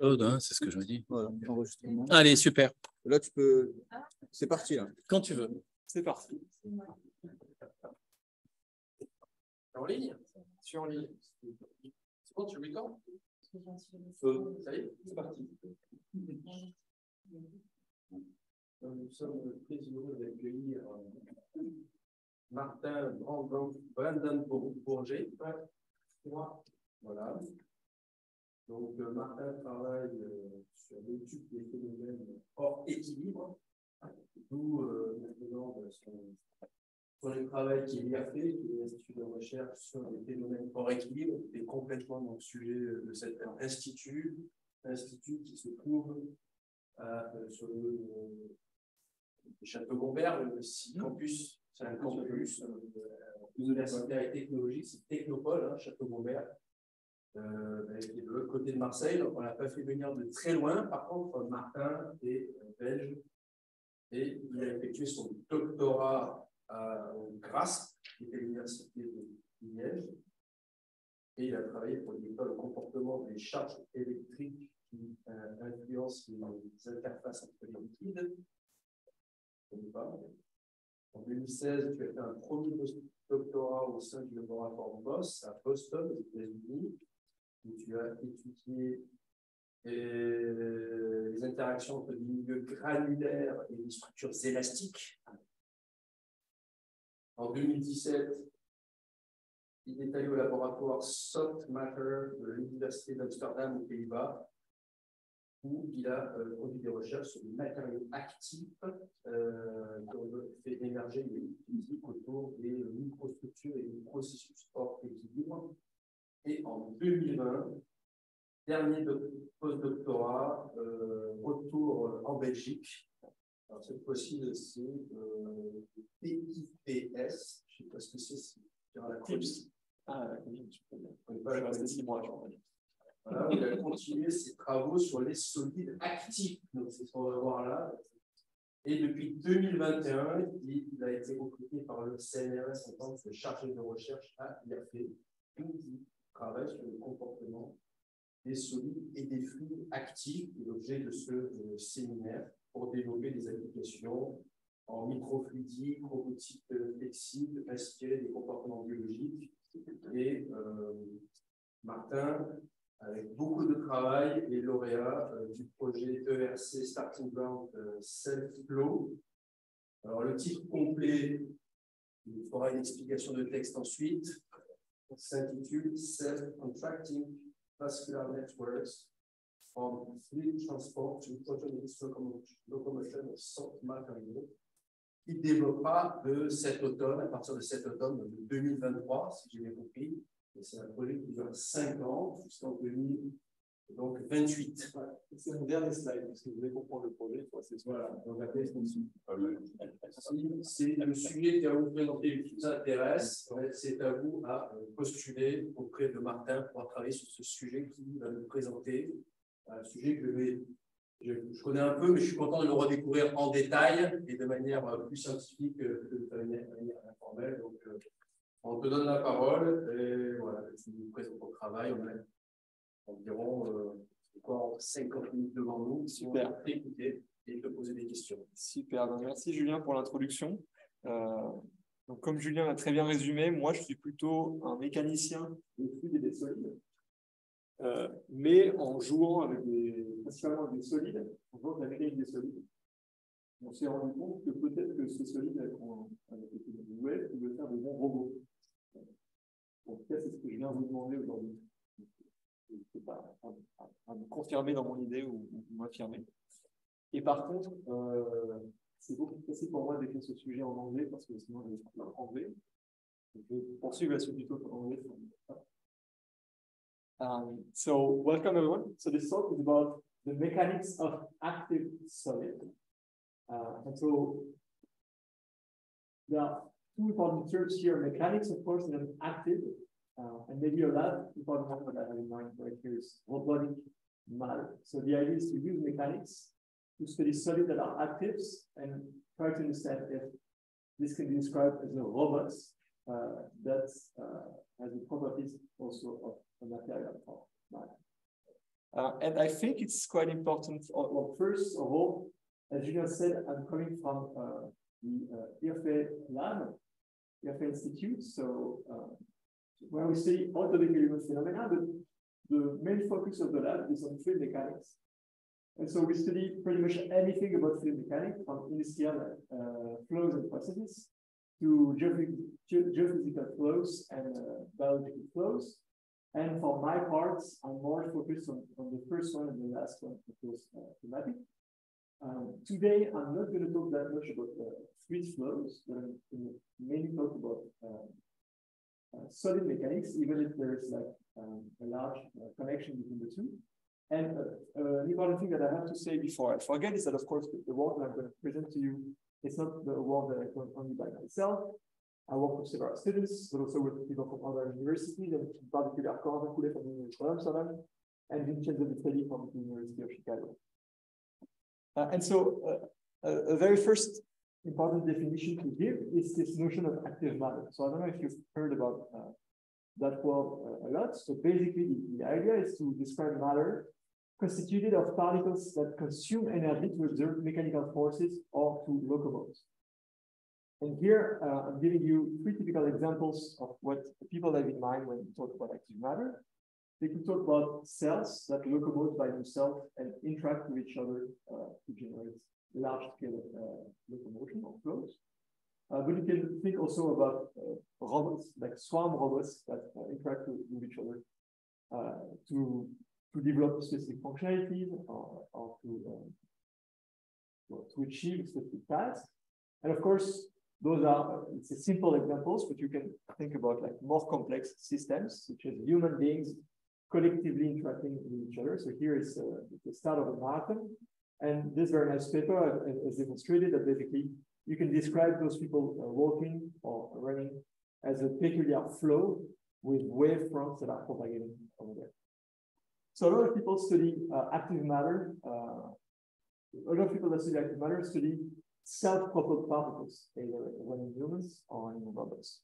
Oh, non, c'est ce que je dis. Voilà, enregistrement. Allez, super. Là, tu peux. C'est parti, là. Quand tu veux. C'est parti. En ligne? Je suis en ligne. C'est bon, tu recordes Feu. Ça y est, c'est parti. Nous sommes très heureux d'accueillir euh, Martin Brandon, Brandon Bourget. Voilà. Donc, euh, Martin travaille euh, sur l'étude des phénomènes hors équilibre, d'où euh, maintenant son, son travail qu'il a fait, qui est l'Institut de recherche sur les phénomènes hors équilibre, qui est complètement dans le sujet de cet institut, institut qui se trouve à, sur le, Château Gombert, le campus, c'est un campus universitaire et technologique, c'est Technopole, hein, Château Gombert. Euh, de l'autre côté de Marseille, donc on l'a pas fait venir de très loin. Par contre, Martin est belge et il a effectué son doctorat à Grasse, qui était l'université de Liège, et il a travaillé pour l'école au comportement des charges électriques qui euh, influencent les interfaces entre les liquides. En 2016, tu as fait un premier doctorat au sein du laboratoire BOSS à Boston, aux États-Unis, où tu as étudié euh, les interactions entre des milieux granulaires et des structures élastiques. En 2017, il est allé au laboratoire Soft Matter de l'Université d'Amsterdam aux Pays-Bas où il a euh, conduit des recherches sur les matériaux actifs euh, qui fait émerger les physiques autour des microstructures et des processus hors équilibre. Et en 2020, dernier postdoctorat, euh, retour en Belgique. Alors cette fois-ci, c'est euh, PIPS, je ne sais pas ce que c'est, c'est la CRIPS. Ah, je ne pas la six mois, voilà, il a continué ses travaux sur les solides actifs. Donc, c'est ce qu'on va voir là. Et depuis 2021, il a été recruté par le CNRS en tant que chargé de recherche à qui travaille sur le comportement des solides et des fluides actifs, l'objet de ce euh, séminaire, pour développer des applications en microfluidique, robotique flexible, inspirées des comportements biologiques. Et euh, Martin avec beaucoup de travail, et lauréat euh, du projet ERC Starting Ground euh, Self-Flow. Alors, le titre complet, il faudra une explication de texte ensuite, s'intitule Self-Contracting Vascular Networks from Fluid Transport to Autonomous Locomotion of Soft Material. Il développera de cet automne, à partir de cet automne de 2023, si j'ai bien compris, c'est un projet qui dure 5 ans, jusqu'en 2028. C'est mon dernier slide, parce que vous voulez comprendre le projet. Voilà, donc la C'est le sujet qui va vous présenter qui vous intéresse. C'est à vous à euh, postuler auprès de Martin pour travailler sur ce sujet qui va nous présenter. Un sujet que je, je, connais un peu, mais je suis content de le redécouvrir en détail et de manière euh, plus scientifique que de manière, informelle. Donc, euh, on te donne la parole et voilà, tu nous présentes ton travail. On a environ euh, 50 minutes devant nous. Super. Écouter et te poser des questions. Super. merci Julien pour l'introduction. Euh, donc, comme Julien l'a très bien résumé, moi je suis plutôt un mécanicien des fluides et des solides. Euh, mais en jouant avec des, principalement avec des solides, on voit la mécanique des solides. On s'est rendu compte que peut-être que ces solides avec lesquels on jouait pouvaient faire de bons robots. En tout cas, c'est ce que je viens vous demander aujourd'hui. Je pas à, me confirmer dans mon idée ou, m'affirmer. Et par contre, euh, c'est beaucoup plus facile pour moi d'écrire ce sujet en anglais parce que sinon je vais parler en anglais. Vais poursuivre la suite du talk en anglais. Um, so, welcome everyone. So, this talk is about the mechanics of active solid. Uh, and so, there are two important terms here, mechanics, of course, and active. Uh, and maybe a last important one that I have in mind right here is robotic matter. So the idea is to use mechanics to study solids that are actives and try to understand if this can be described as a robot uh, that uh, has the properties also of a material of matter. Uh, and I think it's quite important. Uh, well, first of all, as Julian said, I'm coming from uh, the uh, lab, IRPHE Institute, so uh, where we see study automotive phenomena, but the main focus of the lab is on fluid mechanics. And so we study pretty much anything about fluid mechanics, from industrial uh, flows and processes to geophysical flows and uh, biological flows. And for my part, I'm more focused on, on the first one and the last one, of course, uh, thematic. Um, today, I'm not going to talk that much about uh, fluid flows, but I'm going to mainly talk about um, solid mechanics, even if there is like um, a large uh, connection between the two. And uh, uh, an important thing that I have to say before I forget is that, of course, the, work that I'm going to present to you it's not the work that I've done only by myself. I work with several students, but also with people from other universities, and in particular, Corentin Coulais from the University of Amsterdam and Vincenzo Vitelli from the University of Chicago. Uh, and so, uh, a very first important definition to give is this notion of active matter. So I don't know if you've heard about uh, that word uh, a lot. So basically, the, the idea is to describe matter constituted of particles that consume energy to exert mechanical forces or to locomote. And here uh, I'm giving you three typical examples of what people have in mind when we talk about active matter. They could talk about cells that locomote by themselves and interact with each other uh, to generate large-scale uh, locomotion or flows. Uh, but you can think also about uh, robots, like swarm robots that interact with, with, each other to to develop specific functionalities or, or to, to achieve specific tasks. And of course, those are it's simple examples, but you can think about like more complex systems, such as human beings collectively interacting with each other. So here is uh, the start of a marathon. And this very nice paper has demonstrated that basically you can describe those people uh, walking or running as a peculiar flow with wave fronts that are propagating over there. So a lot of people study uh, active matter. Uh, a lot of people that study active matter study self-propelled particles, either when in humans or in robots.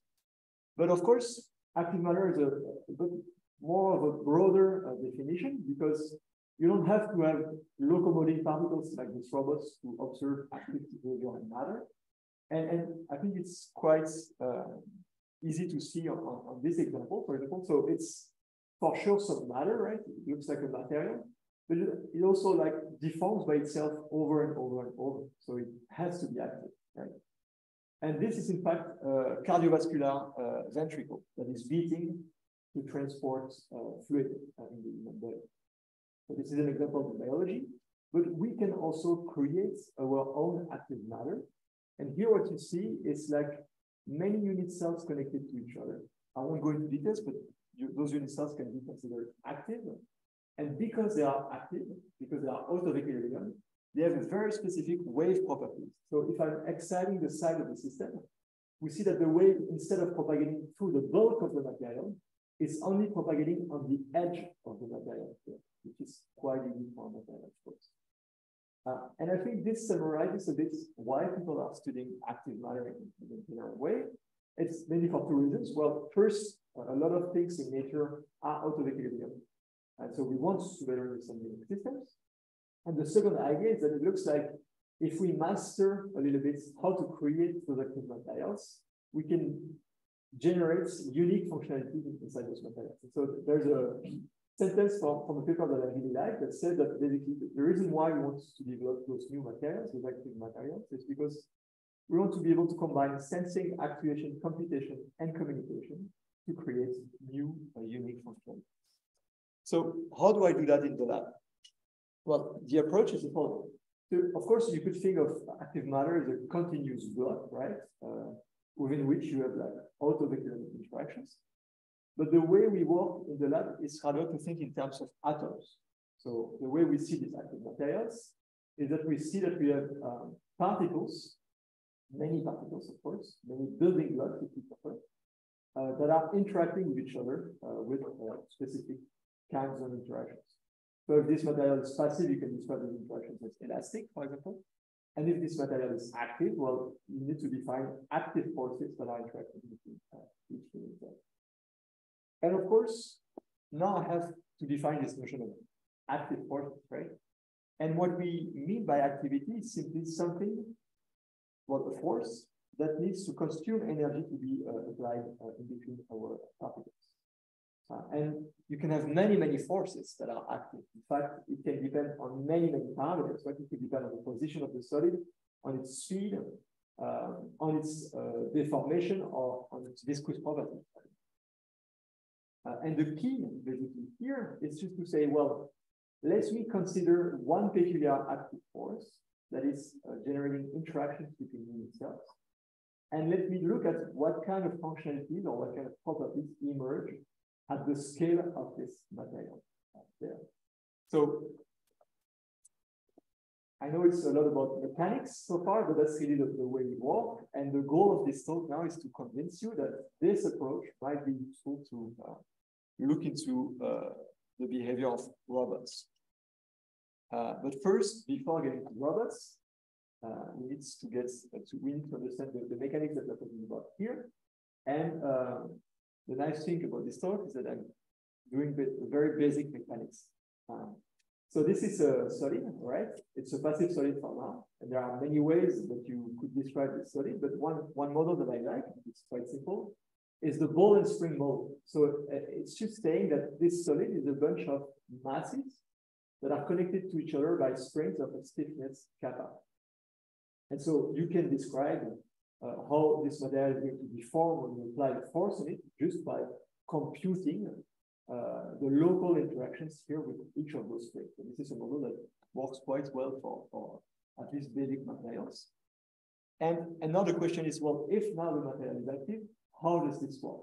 But of course, active matter is a, a bit more of a broader uh, definition because you don't have to have locomoting particles like these robots to observe active behavior in matter. And, and I think it's quite uh, easy to see on, on, on, this example, for example. So it's for sure some matter, right? It looks like a material, but it also like deforms by itself over and over and over. So it has to be active, right? And this is in fact a cardiovascular uh, ventricle that is beating to transport uh, fluid uh, in the human body. So this is an example of biology, but we can also create our own active matter. And here what you see is like many unit cells connected to each other. I won't go into details, but you, those unit cells can be considered active. And because they are active, because they are out of equilibrium, they have a very specific wave properties. So if I'm exciting the side of the system, we see that the wave, instead of propagating through the bulk of the material, is only propagating on the edge of the material, which is quite unique for material, of course. Uh, and I think this summarizes a bit why people are studying active matter in, in a general way. It's mainly for two reasons. Well, first, a lot of things in nature are out of equilibrium. And so we want to better understand living systems. And the second idea is that it looks like if we master a little bit how to create productive materials, we can generate unique functionality inside those materials. And so there's a sentence from, from a paper that I really like that said that basically the reason why we want to develop those new materials, those active materials, is because we want to be able to combine sensing, actuation, computation, and communication to create new uh, unique functionalities. So how do I do that in the lab? Well, the approach is the following. So of course, you could think of active matter as a continuous block, right? Uh, within which you have like auto-vector interactions. But the way we work in the lab is rather to think in terms of atoms. So the way we see these active materials is that we see that we have um, particles, many particles, of course, many building blocks, if you prefer, uh, that are interacting with each other uh, with uh, specific kinds of interactions. So if this material is passive, you can describe the interactions as elastic, for example. And if this material is active, well, you need to define active forces that are interacting between uh, each unit. And of course, now I have to define this notion of active forces, right? And what we mean by activity is simply something, well, a force that needs to consume energy to be uh, applied uh, in between our particles. Uh, and you can have many, many forces that are active. In fact, it can depend on many, many parameters. Right? It could depend on the position of the solid, on its speed, um, on its uh, deformation, or on its viscous property. Uh, and the key, basically, here is just to say, well, let me consider one peculiar active force that is uh, generating interactions between unit cells. And let me look at what kind of functionalities or what kind of properties emerge at the scale of this material there. So I know it's a lot about mechanics so far, but that's really the, the, way we work. And the goal of this talk now is to convince you that this approach might be useful to uh, look into uh, the behavior of robots. Uh, but first, before getting to robots, uh, we need to get uh, to we need to understand the, the mechanics that we're talking about here. And uh, the nice thing about this talk is that I'm doing very basic mechanics. So this is a solid, right? It's a passive solid for now. And there are many ways that you could describe this solid, but one, one model that I like, it's quite simple, is the ball and spring model. So uh, it's just saying that this solid is a bunch of masses that are connected to each other by springs of a stiffness kappa. And so you can describe uh, how this material is going to deform when you apply the force on it just by computing uh, the local interactions here with each of those springs. So this is a model that works quite well for, for at least basic materials. And another question is, well, if now the material is active, how does this work?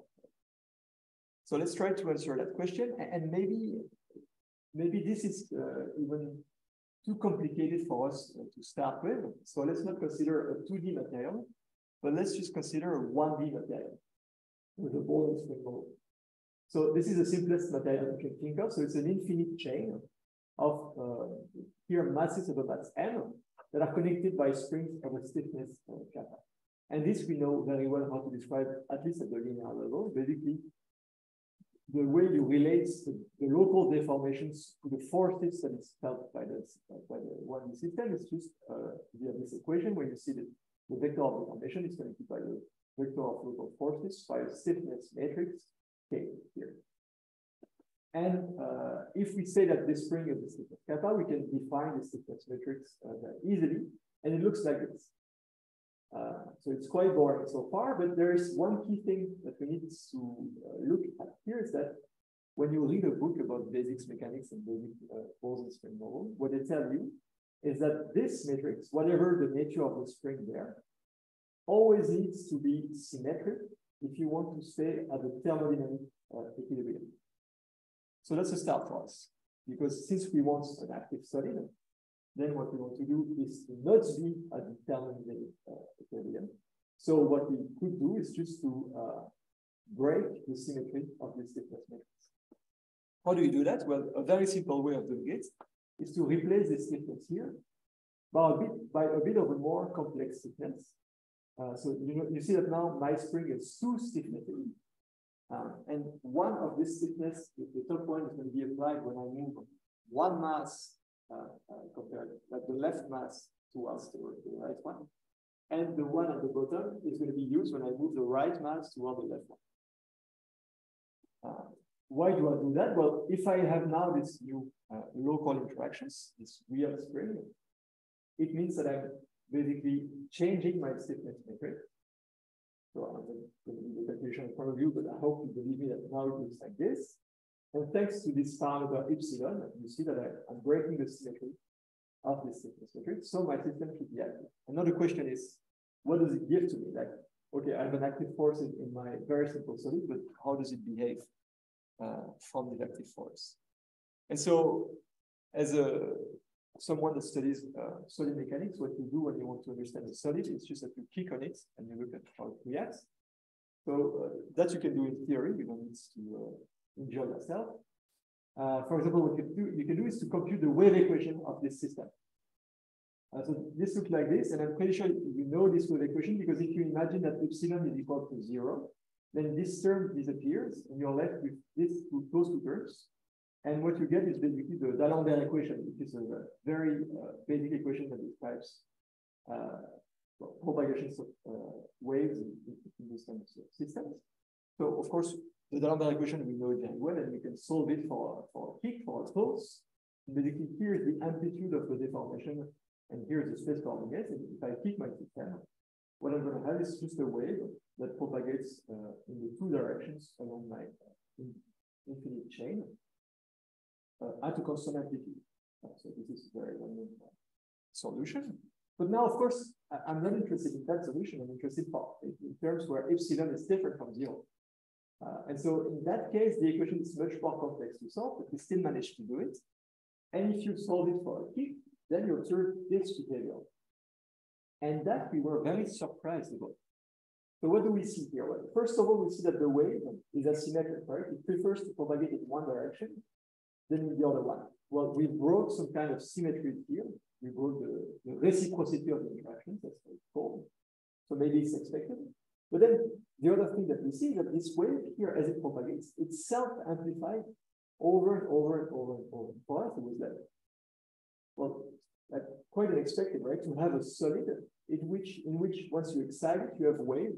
So let's try to answer that question. And maybe, maybe this is uh, even too complicated for us uh, to start with. So let's not consider a 2D material, but let's just consider a 1D material with a ball and spring ball. So this is the simplest material you can think of. So it's an infinite chain of uh, here masses of a mass m that are connected by springs of a stiffness uh, kappa. And this we know very well how to describe, at least at the linear level. Basically, the way you relate the, the local deformations to the forces that is felt by the, by the one system is just uh, via this equation where you see that the vector of deformation is connected by the vector of local forces by a stiffness matrix K here. And uh, if we say that this spring is the stiffness kappa, we can define the stiffness matrix uh, easily, and it looks like this. Uh, so it's quite boring so far, but there is one key thing that we need to uh, look at here is that when you read a book about basics mechanics and basic uh, Bose spring model, what they tell you is that this matrix, whatever the nature of the spring there, always needs to be symmetric if you want to stay at the thermodynamic uh, equilibrium. So that's a start for us, because since we want an active solid, then what we want to do is not be at the thermodynamic uh, equilibrium. So what we could do is just to uh, break the symmetry of this stiffness matrix. How do we do that? Well, a very simple way of doing it is to replace the stiffness here by a bit, by a bit of a more complex stiffness. Uh, so you you see that now my spring is two stiffnesses. Uh, and one of this stiffness, the, the top one is going to be applied when I move one mass uh, uh, compared, like the left mass towards the, the right one. And the one at the bottom is going to be used when I move the right mass toward the left one. Uh, why do I do that? Well, if I have now this new uh, local interactions, this real spring, it means that I'm basically changing my stiffness matrix. So I'm going to do the calculation in front of you, but I hope you believe me that now it looks like this. And thanks to this parameter epsilon, you see that I, am breaking the symmetry of this stiffness matrix, so my system should be active. Another question is, what does it give to me? Like, okay, I have an active force in, in my very simple solid, but how does it behave uh, from the active force? And so, as a someone that studies uh, solid mechanics, what you do when you want to understand a solid is just that you click on it and you look at how it reacts. So uh, that you can do in theory, you don't need to uh, enjoy yourself. Uh, for example, what you can, do, you can do is to compute the wave equation of this system. Uh, so this looks like this, and I'm pretty sure you know this wave equation because if you imagine that epsilon is equal to zero, then this term disappears, and you're left with this those two terms. And what you get is basically the D'Alembert equation, which is a very uh, basic equation that describes uh, propagations of uh, waves in, in this kind of systems. So of course, the D'Alembert equation, we know it very well, and we can solve it for, for a kick, for a pulse. Basically, here is the amplitude of the deformation, and here is the space coordinates. And if I kick my system, what I'm going to have is just a wave that propagates uh, in the two directions along my uh, infinite chain at a constant amplitude. Uh, so this is very well-known solution. But now, of course, I, am not interested in that solution. I'm interested in, in terms where epsilon is different from zero. Uh, and so in that case, the equation is much more complex to solve, but we still manage to do it. And if you solve it for a kick, then you observe this behavior. And that we were very surprised about. So what do we see here? Well, first of all, we see that the wave is asymmetric, right? It prefers to propagate in one direction than in the other one. Well, we brought some kind of symmetry here. We brought the, the reciprocity of the interactions, that's what it's called. So maybe it's expected. But then the other thing that we see is that this wave here, as it propagates, it's self-amplified over and over and over and over. For us, it was like, well, like quite unexpected, right? To have a solid in which, in which once you excite it, you have a wave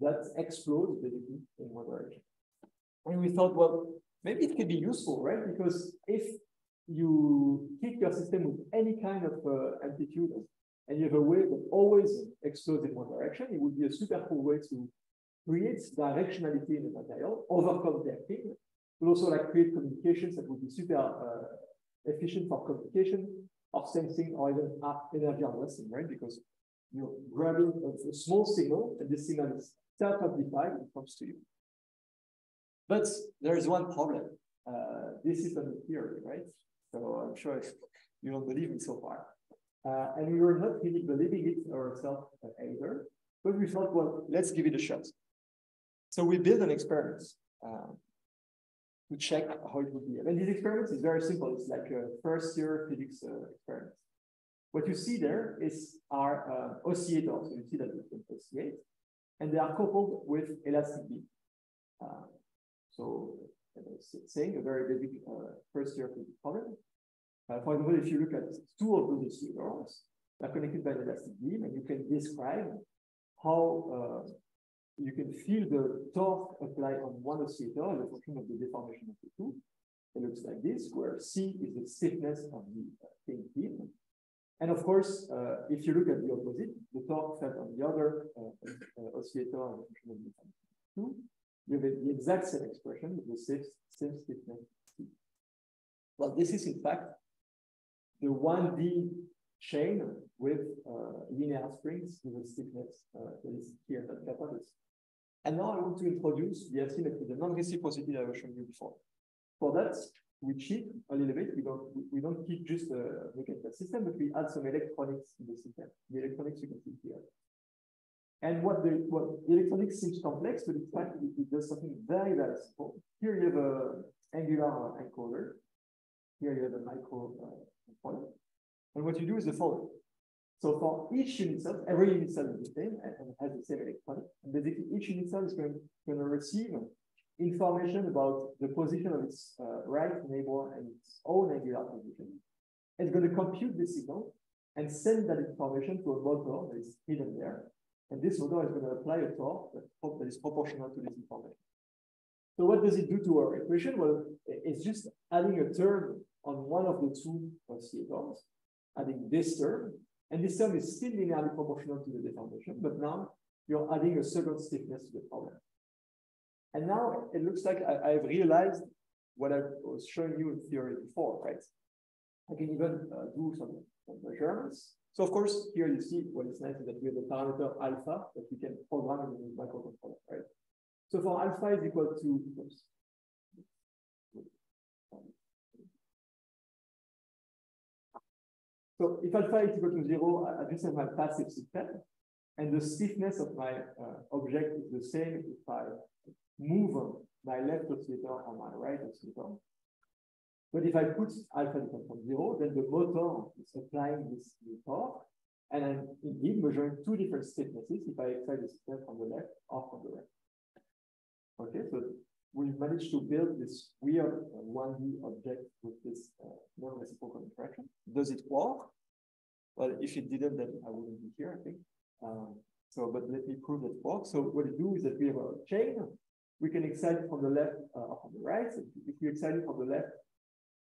that explodes basically in one direction. And we thought, well, maybe it could be useful, right? Because if you kick your system with any kind of uh, amplitude and you have a wave that always explodes in one direction, it would be a super cool way to create directionality in the material, overcome the damping, but also like create communications that would be super uh, efficient for communication or sensing or even energy harvesting, right? Because you're grabbing a, small signal and this signal is self-amplified and comes to you. But there is one problem. Uh, this is a theory, right? So I'm sure you don't believe me so far. Uh, and we were not really believing it ourselves either, but we thought, well, let's give it a shot. So we built an experiment uh, to check how it would be. And this experiment is very simple. It's like a first year physics uh, experiment. What you see there is our uh, oscillators. So you see that they can oscillate, and they are coupled with elastic beam. Uh, so saying a very basic uh, first year problem. Uh, for example, if you look at two of those oscillators, they're connected by an elastic beam, and you can describe how uh, you can feel the torque applied on one oscillator as a function of the deformation of the two. It looks like this, where C is the stiffness of the uh, beam. And of course, uh, if you look at the opposite, the torque felt on the other uh, uh, oscillator as a function of the two, you have the exact same expression with the same, same stiffness. Well, this is in fact the 1D chain with uh, linear springs with a stiffness uh, that is here at catalyst. And now I want to introduce the asymmetry, the non-reciprocity that I was showing you before. For that, we cheat a little bit. We don't we don't keep just a mechanical system, but we add some electronics in the system. The electronics you can see here. And what the what electronics seems complex, but in fact it, does something very, very simple. Here you have a angular encoder. Here you have a micro uh, And what you do is the following. So for each unit cell, every unit cell is the same and has the same electron. And basically, each unit cell is going, going to receive information about the position of its uh, right neighbor and its own angular position. It's going to compute this signal and send that information to a motor that is hidden there. And this motor is going to apply a torque that, that is proportional to this information. So what does it do to our equation? Well, it's just adding a term on one of the two oscillators, adding this term, and this term is still linearly proportional to the deformation, but now you're adding a second stiffness to the problem. And now it looks like I, have realized what I was showing you in theory before, right? I can even uh, do some, some, measurements. So of course, here you see what is nice is that we have the parameter alpha that we can program in the microcontroller, right? So for alpha is equal to, oops, So if alpha is equal to zero, I just have my passive system, and the stiffness of my uh, object is the same if I move my left oscillator on my right oscillator. But if I put alpha different from zero, then the motor is applying this new torque, and I'm indeed measuring two different stiffnesses if I excite the system from the left or from the right. Okay, so we've managed to build this weird uh, 1D object with this uh, non-reciprocal interaction. Does it work? Well, if it didn't, then I wouldn't be here, I think. Um, so, but let me prove that it works. So what we do is that we have a chain. We can excite it from the left uh, or from the right. So if we excite it from the left,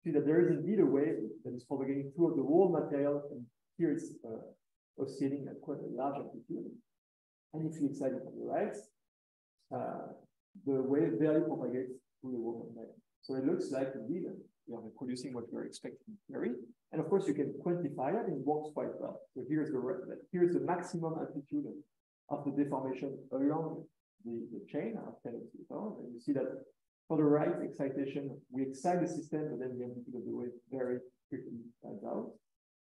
see that there is indeed a wave that is propagating through the wall material, and here it's uh, oscillating at quite a large amplitude. And if you excite it from the right, uh, the wave barely propagates through the wall material. So it looks like indeed we are producing what we are expecting in theory. And of course, you can quantify it and it works quite well. So here's the here's the maximum amplitude of the deformation along the, the chain of 10 And you see that for the right excitation, we excite the system, but then the amplitude of the wave very quickly dies out.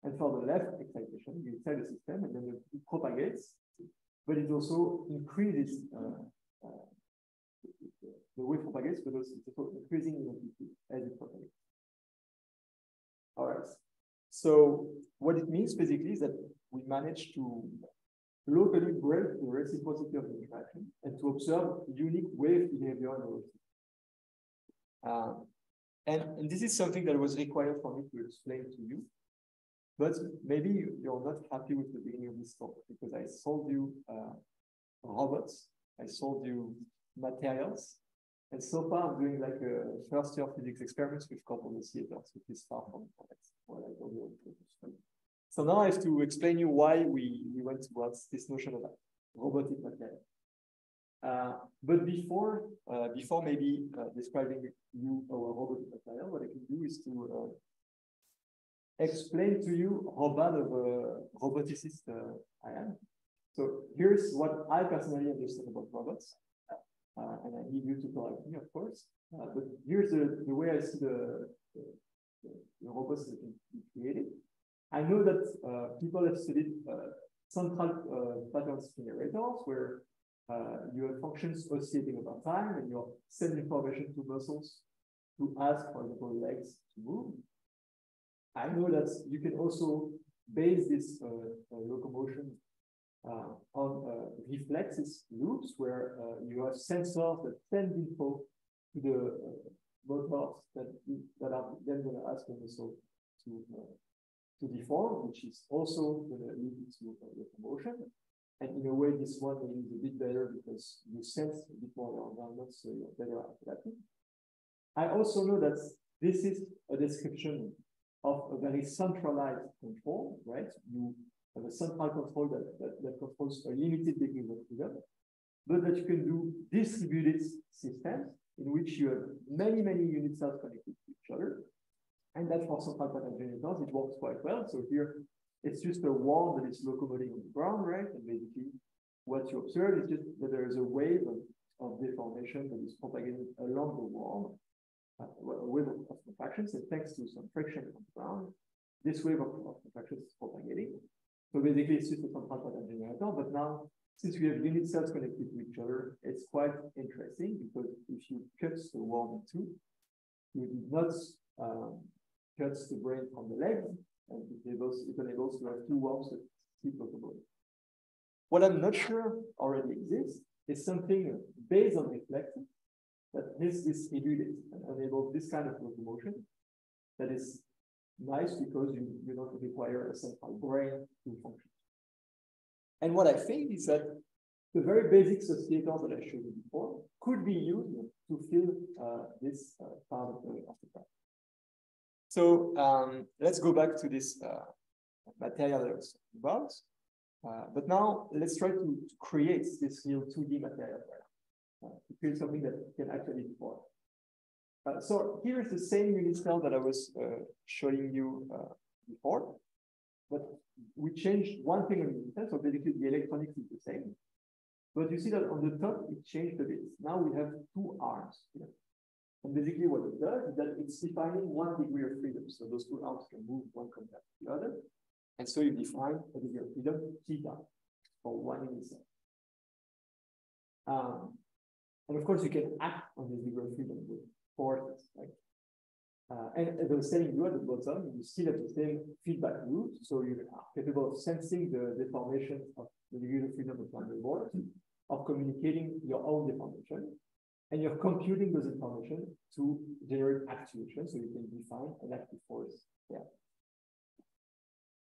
And for the left excitation, we excite the system and then it propagates, but it also increases uh, uh, the wave propagates, but also it's increasing in amplitude as it propagates. All right. So what it means basically is that we manage to locally break the reciprocity of the interaction and to observe unique wave behavior in our um, and, and this is something that was required for me to explain to you. But maybe you're not happy with the beginning of this talk because I sold you uh, robots, I sold you materials, and so far I'm doing like a first year physics experiments with couple oscillators, which is far from what I you. So now I have to explain you why we, we went towards this notion of robotic material. Uh, but before uh, before maybe uh, describing you our robotic material, what I can do is to uh, explain to you how bad of a roboticist uh, I am. So here's what I personally understand about robots. Uh, and I need you to correct me, of course. Uh, but here's the, the way I see the, the, the robots that can be created. I know that uh, people have studied central patterns generators where uh, you have functions oscillating over time and you send information to muscles to ask, for example, legs to move. I know that you can also base this uh, uh, locomotion uh, on uh, reflexes loops where uh, you have sensors that send info to the motors that, that are then going to ask the muscle to, to deform, which is also going to lead to locomotion. And in a way, this one is a bit better because you sense a bit more your environment, so you're better at adapting. I also know that this is a description of a very centralized control, right? You have a central control that, that, that controls a limited degree of freedom, but that you can do distributed systems in which you have many, many unit cells connected to each other. And that for central pattern generators, it works quite well. So here, it's just a wall that is locomoting on the ground, right? And basically, what you observe is just that there is a wave of, of deformation that is propagating along the wall, uh, a wave of, of contractions, and thanks to some friction on the ground, this wave of, of contractions is propagating. So basically, it's just a central pattern generator. But now, since we have unit cells connected to each other, it's quite interesting because if you cut the wall in two, you did not um, cut the brain from the leg, and it enables, it enables to have two walls that keep locomoting. What I'm not sure already exists is something based on reflective that is distributed and enables this kind of locomotion that is nice because you, you don't require a central brain to function. And what I think is that the very basic oscillators that I showed you before could be used to fill uh, this uh, part of the, of the. So um, let's go back to this uh, material I was about. Uh, but now let's try to create this real 2D material uh, to create something that can actually deploy. Uh, so here is the same unit cell that I was uh, showing you uh, before, but we changed one thing on the unit cell. So basically the electronics is the same. But you see that on the top, it changed a bit. Now we have two arms. Here. And basically what it does is that it's defining one degree of freedom. So those two arms can move one compared to the other. And so you define a degree of freedom theta for one cell. Um, and of course, you can act on this degree of freedom with forces, right? Uh, and was telling you at the bottom, you still have the same feedback loop. So you are capable of sensing the deformation of the degree of freedom of the board, of communicating your own deformation. And you're computing those information to generate actuation, so you can define an active force. Yeah.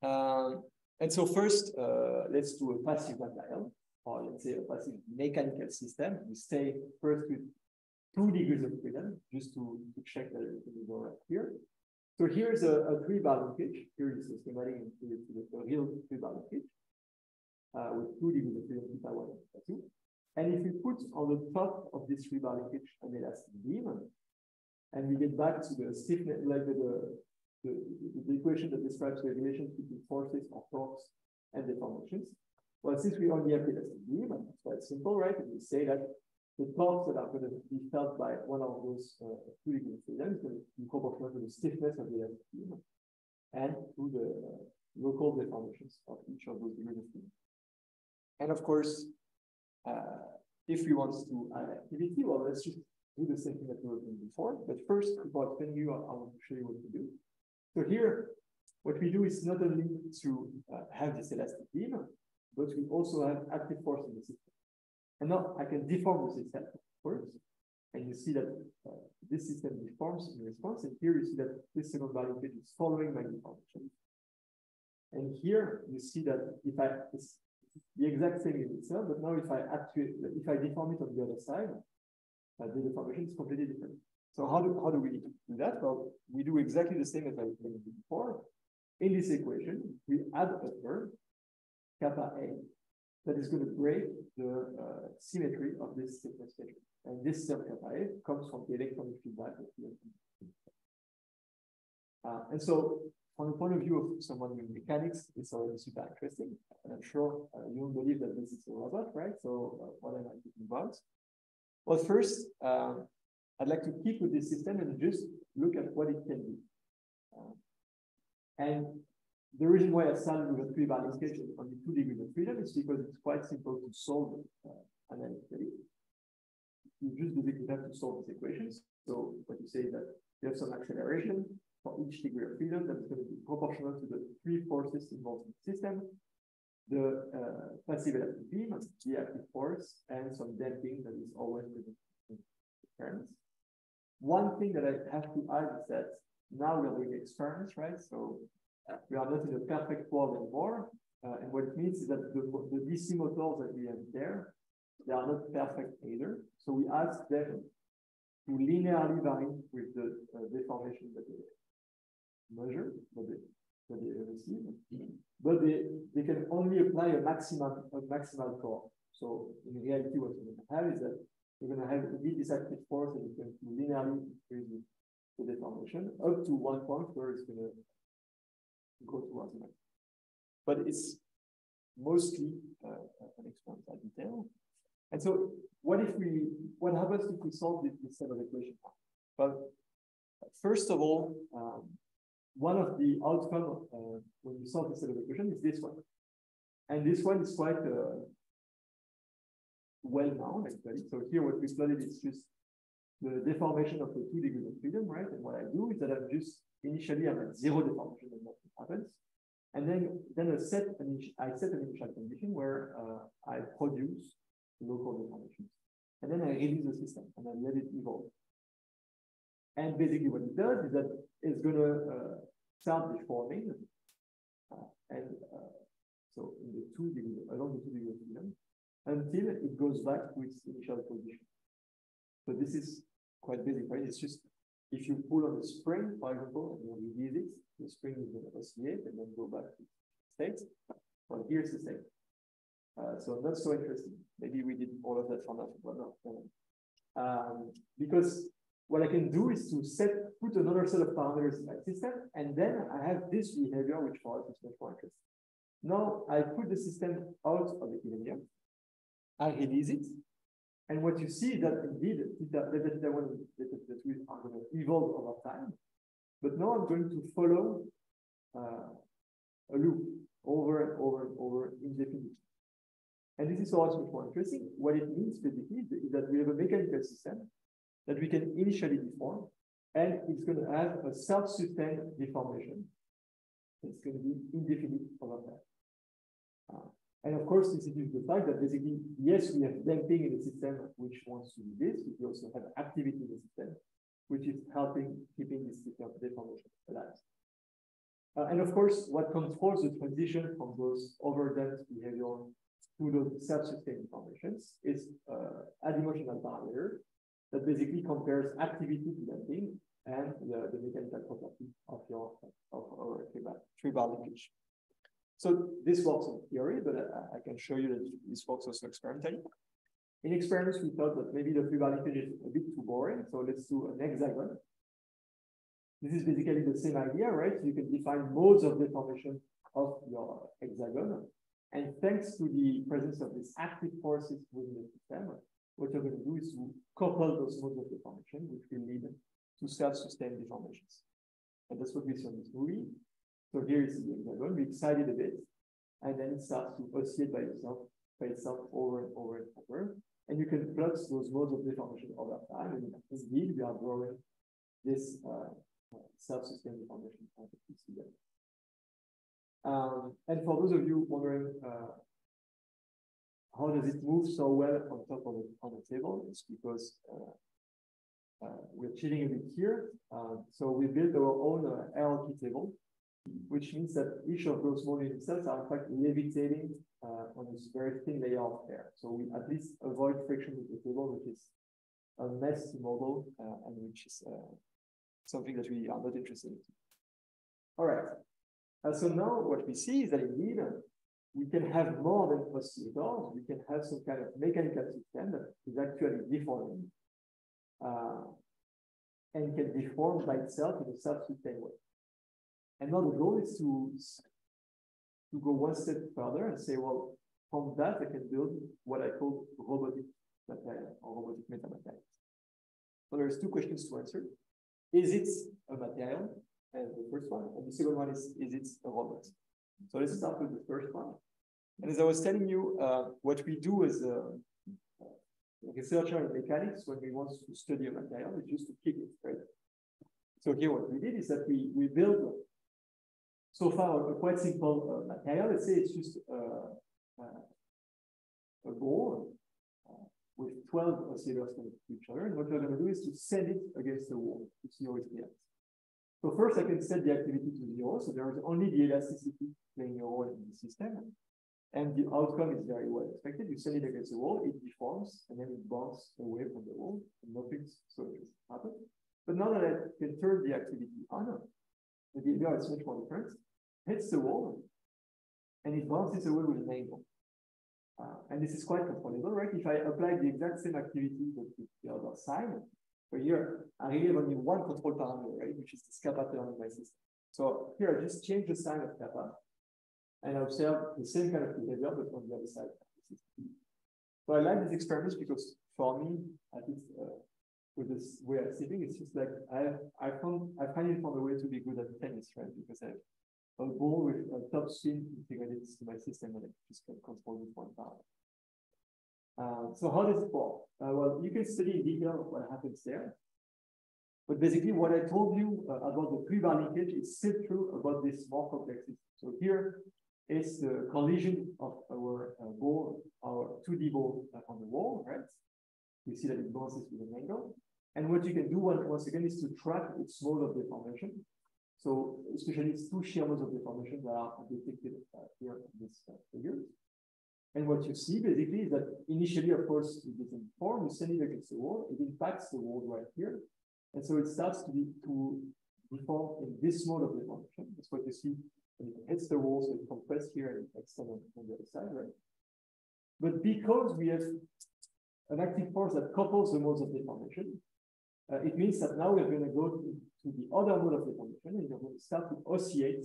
Um, and so first, uh, let's do a passive material, or let's say a passive mechanical system. We stay first with two degrees of freedom, just to, to check that everything is all right here. So here's a, a three bar linkage. Here is a schematic and here is a real three bar linkage uh, with two degrees of freedom, theta one and theta two. And if we put on the top of this linkage an elastic beam, and we get back to the stiffness, like the, the, the, equation that describes the relations between forces or torques and deformations. Well, since we only have the elastic beam, it's quite simple, right? And we say that the torques that are going to be felt by one of those uh, two degrees of freedom is going to be proportional to the stiffness of the elastic beam and to the uh, local deformations of each of those degrees of freedom. And of course, if we want to add activity, well, let's just do the same thing that we were doing before. But first, before explaining you, I want to show you what to do. So here, what we do is not only to uh, have this elastic beam, but we also have active force in the system. And now I can deform the system first. And you see that uh, this system deforms in response. And here you see that this second value is following my deformation. And here you see that if I, the exact same in itself, but now if I actuate, if I deform it on the other side, uh, the deformation is completely different. So how do, how do we do that? Well, we do exactly the same as I explained before. In this equation, we add a term, kappa A, that is going to break the uh, symmetry of this measure. And this term kappa A comes from the electronic feedback. Uh, and so from the point of view of someone in mechanics, it's already super interesting. And I'm sure uh, you don't believe that this is a robot, right? So uh, what am I talking about? Well, first, um, I'd like to keep with this system and just look at what it can do. Uh, and the reason why I started with a three bar linkage and only two degrees of freedom is because it's quite simple to solve uh, analytically. You just basically have to solve these equations. So what you say is that you have some acceleration for each degree of freedom that is going to be proportional to the three forces involved in the system, the uh, passive elastic beam, the active force, and some damping that is always present in experiments. One thing that I have to add is that now we're doing experiments, right? So we are not in a perfect world anymore. Uh, and what it means is that the, the DC motors that we have there, they are not perfect either. So we ask them to linearly vary with the uh, deformation that they measure, that they, that they receive. But they, they can only apply a maximum a maximal torque. So in reality, what we're going to have is that we're going to have indeed this active force and it's going to linearly increase the deformation up to one point where it's going to go towards max. But it's mostly uh, an experimental detail. And so what if we, what happens if we solve this, this set of equations? Well, first of all, um, one of the outcome uh, when you solve this set of equation is this one. And this one is quite uh, well known actually. So here what we studied is just the deformation of the two degrees of freedom, right? And what I do is that I'm just initially I'm at zero deformation and nothing happens. And then then I set an I set an initial condition where uh, I produce local deformations. And then I release the system and I let it evolve. And basically what it does is that it's going to uh, start deforming. Uh, and uh, so in the two degree, along the two degree freedom, until it goes back to its initial position. So this is quite basic, right? It's just if you pull on the spring, for example, and you release it, the spring is going to oscillate and then go back to state. Well, here's the same. Uh, so not so interesting. Maybe we did all of that for nothing, but. Um, because what I can do is to set, put another set of parameters in my system, and then I have this behavior, which for us is much more interesting. Now I put the system out of the equilibrium, I release it, and what you see is that indeed theta, that, that, that, that we are going to evolve over time, but now I'm going to follow uh, a loop over and over and over indefinitely. And this is also much more interesting. What it means basically is that we have a mechanical system that we can initially deform, and it's going to have a self-sustained deformation. It's going to be indefinite over time. Uh, And of course, this is due to the fact that basically, yes, we have damping in the system which wants to do this, but we also have activity in the system, which is helping keeping this deformation alive. Uh, and of course, what controls the transition from those overdamped behavior to those self-sustained deformations is uh, adimensional parameter that basically compares activity to damping and the, the mechanical property of your of our three bar linkage. So this works in theory, but I, I, can show you that this works also experimentally. In experiments, we thought that maybe the three bar linkage is a bit too boring, so let's do an hexagon. This is basically the same idea, right? You can define modes of deformation of your hexagon. And thanks to the presence of these active forces within the system, what you're going to do is to couple those modes of deformation, which will lead to self-sustained deformations. And that's what we see in this movie. So here is the hexagon. We excited a bit, and then it starts to oscillate by itself, by itself over and over and over. And you can plot those modes of deformation over time. And indeed, we are growing this uh, self-sustained deformation um, and for those of you wondering uh, how does it move so well on top of the, on the table, it's because uh, uh, we're cheating a bit here. Um, so we built our own uh, RLP table, which means that each of those modeling cells are in fact levitating uh, on this very thin layer of air. So we at least avoid friction with the table, which is a messy model uh, and which is uh, something that we are not interested in. All right. Uh, so now what we see is that indeed we can have more than oscillators. We can have some kind of mechanical system that is actually deforming uh, and can deform by itself in a self-sustained way. And now the goal is to, to go one step further and say, well, from that I can build what I call robotic material or robotic metamaterials. So there's two questions to answer. Is it a material? And the first one. And the second one is, is it a robot? So let's start with the first one. And as I was telling you, uh, what we do as a, a researcher in mechanics when we want to study a material is just to kick it, right? So here what we did is that we, we built so far a quite simple uh, material. Let's say it's just uh, uh a ball uh, with 12 oscillators to each other. And what we're going to do is to send it against the wall to see how it reacts. So first I can set the activity to zero. So there is only the elasticity playing a role in the system. And the outcome is very well expected. You send it against the wall, it deforms, and then it bounces away from the wall, and nothing so happens. But now that I can turn the activity on, the behavior is much more different, hits the wall, and it bounces away with an angle. Uh, and this is quite controllable, right? If I apply the exact same activity but the other side, so here, I really have only one control parameter, right, which is this kappa term in my system. So here, I just change the sign of kappa and I observe the same kind of behavior, but on the other side. So I like these experiments because for me, at least uh, with this way of sleeping, it's just like I I found I find it found a way to be good at tennis, right? Because I have a ball with a top spin integrated to my system and I just can control with one parameter. Uh, so how does it fall? Uh, well, you can study in detail what happens there. But basically what I told you uh, about the three-bar linkage is still true about this small complex. So here is the collision of our uh, ball, our 2D ball on the wall, right? You see that it bounces with an angle. And what you can do once again is to track its mode of deformation. So especially it's two shear modes of deformation that are depicted uh, here in this uh, figure. And what you see basically is that initially, of course, it doesn't form, you send it against the wall, it impacts the wall right here. And so it starts to be to deform in this mode of deformation. That's what you see when it hits the wall, so it compresses here and extends on, on the other side, right? But because we have an active force that couples the modes of deformation, uh, it means that now we're going to go to, the other mode of deformation and you're going to start to oscillate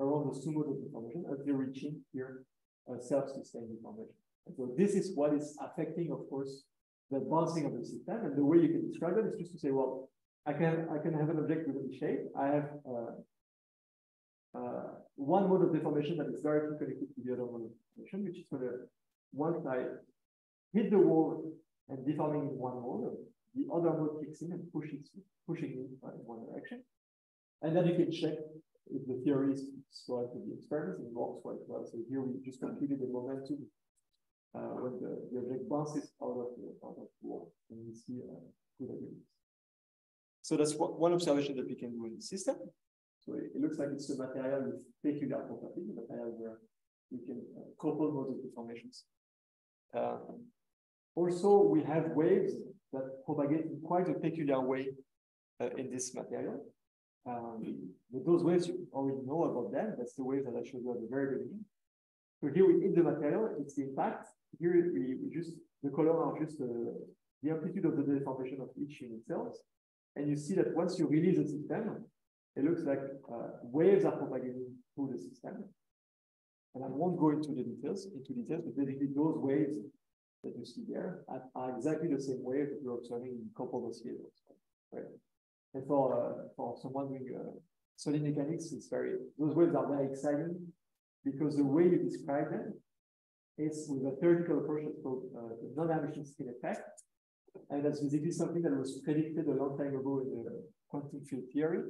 around the two modes of deformation until reaching here uh, self-sustained deformation. And so this is what is affecting, of course, the bouncing of the system. And the way you can describe it is just to say, well, I can I can have an object with a shape. I have uh, uh, one mode of deformation that is directly connected to the other mode of deformation, which is going to once I hit the wall and deforming in one mode, the other mode kicks in and pushes pushing in in one direction. And then you can check the theories described to the experiments, it works quite well. So here we just computed the momentum uh, when the, the object bounces out of the, out of the wall, and we see uh, good agreement. So that's one observation that we can do in the system. So it, it looks like it's a material with peculiar properties, a material where we can uh, couple of deformations. Um, also, we have waves that propagate in quite a peculiar way uh, in this material. Um, but those waves, you already know about them. That's the wave that I showed you at the very beginning. So here we hit the material, it's the impact. Here we, we just, the color are just uh, the amplitude of the deformation of each unit cells. And you see that once you release the system, it looks like uh, waves are propagating through the system. And I won't go into the details, into details, but basically those waves that you see there are, exactly the same waves that you're observing in couple oscillators, right? And for uh, for someone doing uh, solid mechanics, it's very those waves are very exciting because the way you describe them is with a theoretical approach called uh, the non-Hermitian skin effect, and that's basically something that was predicted a long time ago in the quantum field theory,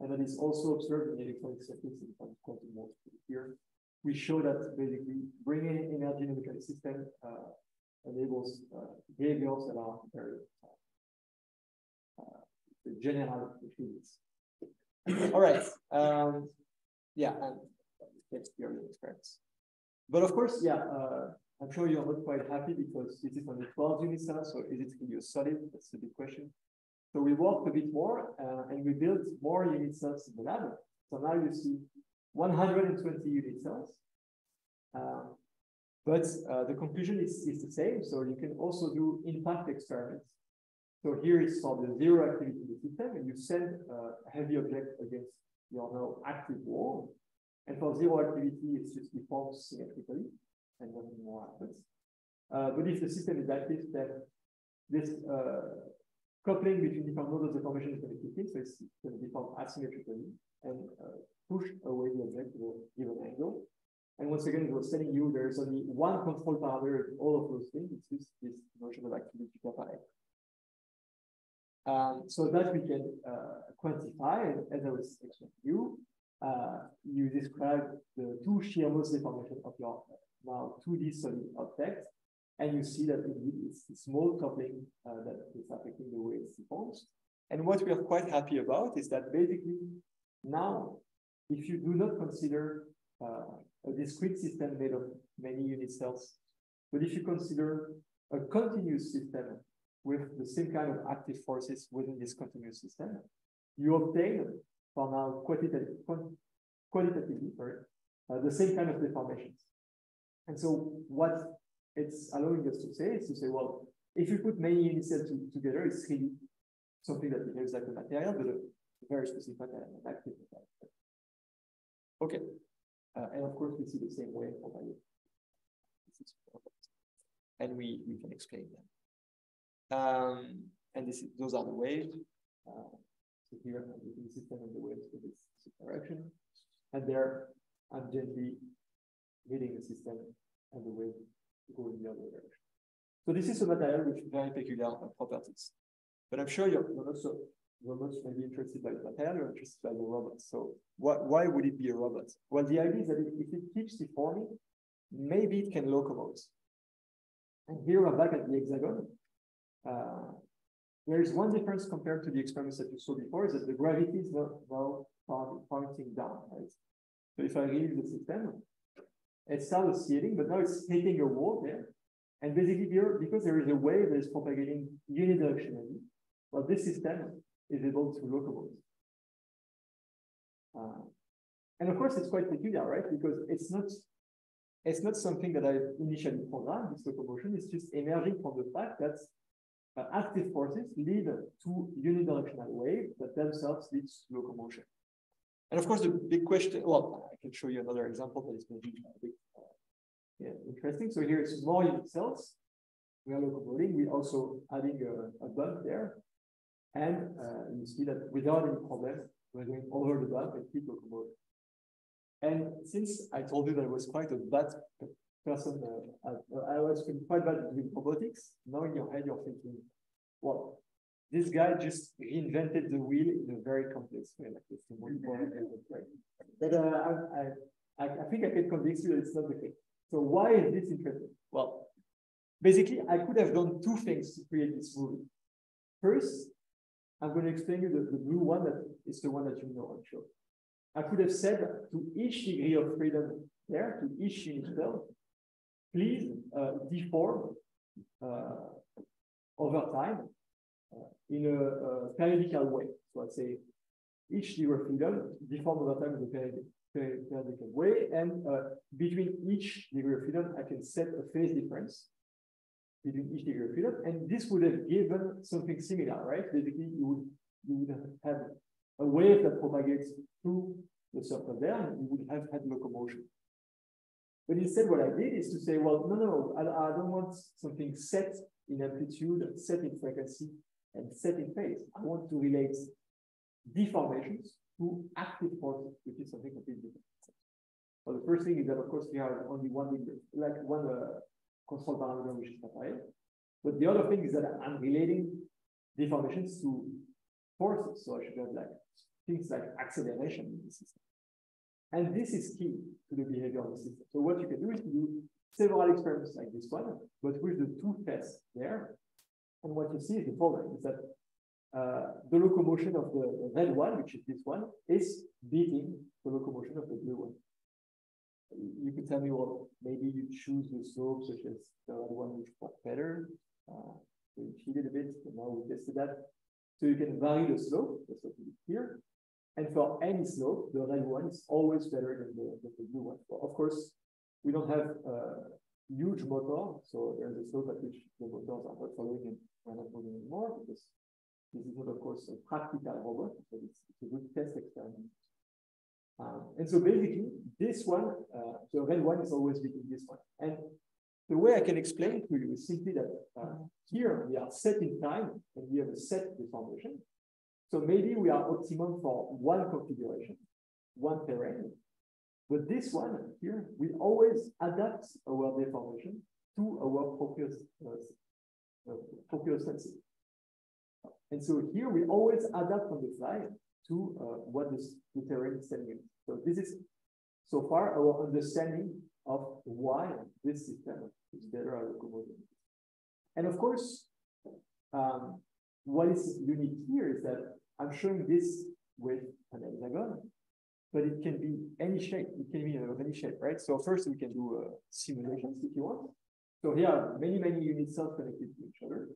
and that is also observed in electronic circuits in quantum world here. We show that basically bringing energy in a mechanical system uh, enables uh, behaviors that are very uh, general physics. All right. Um, yeah, and experience. But of course, yeah, uh, I'm sure you're not quite happy because it is only 12 unit cells, so is it really a solid? That's the big question. So we worked a bit more uh, and we built more unit cells in the lab. So now you see 120 unit cells. Uh, but uh, the conclusion is, is the same. So you can also do impact experiments. So here it's for the zero activity in the system, and you send a heavy object against your now active wall. And for zero activity, it's just deforms symmetrically, and nothing more happens. Uh, but if the system is active, then this uh, coupling between different modes of deformation is going to kick in, so it's going to deform asymmetrically and uh, push away the object to a given angle. And once again, it was telling you there's only one control parameter in all of those things. It's this, this notion of activity kappa x. Um, so that we can uh, quantify, and as I was explaining to you, uh, you describe the two shear modes deformation of your now 2D solid object, and you see that indeed it's small coupling uh, that is affecting the way it deforms. And what we are quite happy about is that basically now, if you do not consider uh, a discrete system made of many unit cells. But if you consider a continuous system with the same kind of active forces within this continuous system, you obtain for now quantitative, qualitatively uh, the same kind of deformations. And so what it's allowing us to say is to say, well, if you put many unit cells to, together, it's really something that behaves like a material, but a very specific material, an active material. Okay, uh, and of course, we see the same way for value. And we, we can explain them. Um, and this is, those are the waves. Uh, so here I'm the system and the waves for this, direction. And there I'm gently hitting the system and the wave go in the other direction. So this is a material with very peculiar properties. But I'm sure you're, not so robots may be interested by the material, you're interested by the robot. So what, why would it be a robot? Well, the idea is that if it keeps deforming, maybe it can locomote. And here we're back at the hexagon. Uh, there is one difference compared to the experiments that you saw before, is that the gravity is not now pointing down, right? So if I release the system, it started oscillating, but now it's hitting a wall there. And basically here, because there is a wave that is propagating unidirectionally, well, this system is able to locomote. Uh, and of course, it's quite peculiar, right? Because it's not it's not something that I initially programmed. This locomotion it's just emerging from the fact that uh, active forces lead to unidirectional wave that themselves leads to locomotion. And of course, the big question. Well, I can show you another example that is maybe a bit uh, yeah, interesting. So here it's more unit cells. We are locomoting. We're also adding a, a bump there. And uh, you see that without any problem, we're going over the bump and keep locomoting. And since I told you that I was quite a bad person, uh, I, I was quite bad with robotics, now in your head you're thinking, well, this guy just reinvented the wheel in a very complex way, like this. But uh, I, I, I think I can convince you that it's not the case. So why is this interesting? Well, basically, I could have done two things to create this movie. First, I'm going to explain you the, the blue one that is the one that you know, I'm sure. I could have said to each degree of freedom there, to each unit cell, please uh, deform uh, over time uh, in a, a, periodical way. So I say each degree of freedom deform over time in a periodical way, and between each degree of freedom, I can set a phase difference between each degree of freedom, and this would have given something similar, right? Basically, you would you would have a wave that propagates through the surface there, and you would have had locomotion. But instead, what I did is to say, well, no, no, I, I don't want something set in amplitude, set in frequency, and set in phase. I want to relate deformations to active forces, which is something completely different. Well, the first thing is that, of course, we have only one, like one uh, control parameter, which is Rafael. But the other thing is that I'm relating deformations to forces. So I should have like things like acceleration in the system. And this is key to the behavior of the system. So what you can do is to do several experiments like this one, but with the two tests there. And what you see is the following, is that uh, the locomotion of the red one, which is this one, is beating the locomotion of the blue one. You could tell me, well, maybe you choose the slope such as the other one which works better. Uh, we cheated a bit, but now we tested that. So you can vary the slope, that's what we did here. And for any slope, the red one is always better than the, than the blue one. But of course, we don't have a huge motor, so there's a slope at which the motors are not following and we're not moving anymore because this is not, of course, a practical robot, but it's, it's a good test experiment. Um, and so basically, this one, uh, the red one is always beating this one. And the way I can explain to you is simply that uh, here we are set in time and we have a set deformation. So maybe we are optimum for one configuration, one terrain. But this one here, we always adapt our deformation to our focus, uh, focus sensing. And so here we always adapt on the fly to uh, what this, the terrain is us. So this is so far our understanding of why this system is better at locomotion. And of course, um, what is unique here is that I'm showing this with an hexagon, but it can be any shape. It can be of any shape, right? So first we can do uh, simulations if you want. So here are many, many unit cells connected to each other.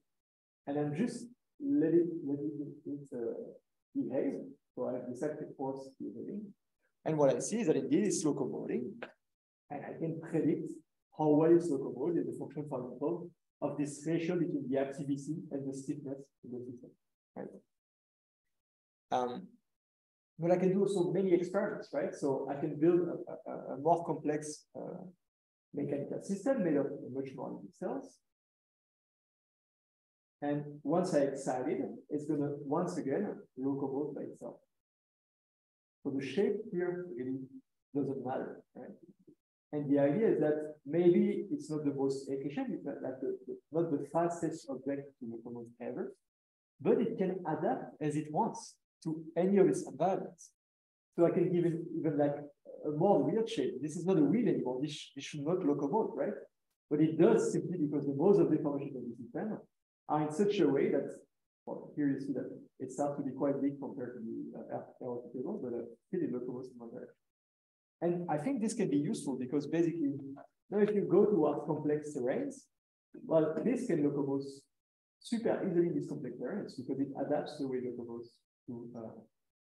And I'm just letting, letting it uh, behave. So I have this active force behaving. And what I see is that indeed it's locomoting. And I can predict how well it's locomoted as a function, for example, of this ratio between the activity and the stiffness of the system. Right? Um, but I can do so many experiments, right? So I can build a, a, a more complex uh, mechanical system made of much more cells. And once I excite it, it's going to once again locomote by itself. So the shape here really doesn't matter, right? And the idea is that maybe it's not the most efficient, it's not like the, the, not the fastest object to locomote ever, but it can adapt as it wants to any of its environments. So I can give it even like a more weird shape. This is not a wheel anymore. This, this should not locomote, right? But it does simply because the modes of deformation of the system are in such a way that, well, here you see that it starts to be quite big compared to the uh, air table, but uh, still it locomotes in one direction. And I think this can be useful because basically, now if you go towards complex terrains, well, this can locomote super easily in these complex terrains because it adapts the way locomotes to, uh,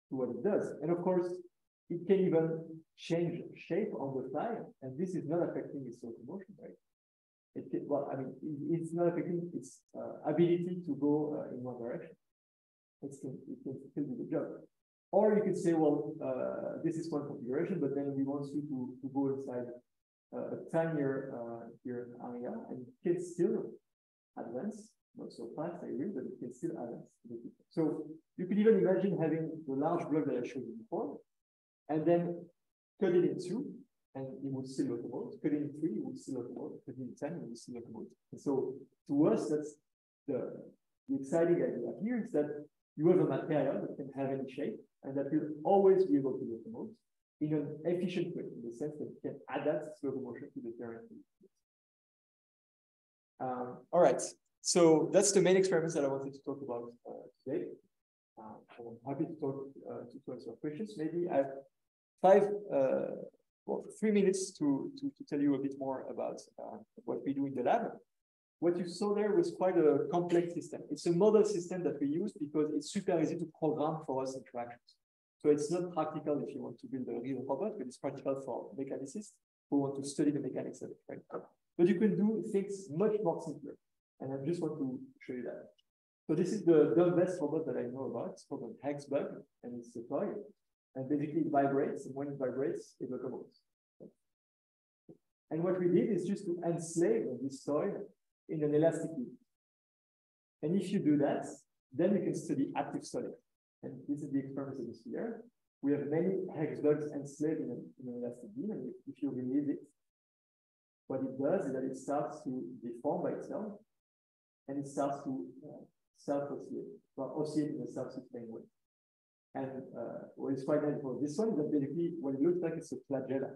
to what it does. And of course, it can even change shape on the fly, and this is not affecting its locomotion, right? It can, well, I mean, it's not affecting its uh, ability to go uh, in one direction. It's, can, it can still do the job. Or you could say, well, uh, this is one configuration, but then we want you to, to go inside uh, a tinier uh, here area and it can still advance, not so fast, I agree, but it can still advance. So you could even imagine having the large block that I showed you before, and then cut it in two, and it would still locomote. Cut it in three, it would still locomote. Cut it in ten, it would still locomote. And so to us, that's the The exciting idea here is that you have a material that can have any shape and that will always be able to locomote in an efficient way, in the sense that it can adapt its locomotion to the terrain. Um, all right, so that's the main experiments that I wanted to talk about uh, today. Uh, I'm happy to talk uh, to answer questions. Maybe I have five, uh, well, three minutes to, to, to, tell you a bit more about uh, what we do in the lab. What you saw there was quite a complex system. It's a model system that we use because it's super easy to program for us interactions. So it's not practical if you want to build a real robot, but it's practical for mechanicists who want to study the mechanics of it. Right? But you can do things much more simpler. And I just want to show you that. So this is the, the best robot that I know about. It's called a Hexbug, and it's a toy. And basically it vibrates, and when it vibrates, it locomotes. And what we did is just to enslave this toy in an elastic loop. And if you do that, then you can study active solid. And this is the experiment you see here. We have many Hexbugs enslaved in, in an elastic beam, and if you release it, what it does is that it starts to deform by itself, and it starts to uh, self-oscillate, well, oscillate in a self-sustaining way. And uh, what is quite for this one is that basically what it looks like it's a flagella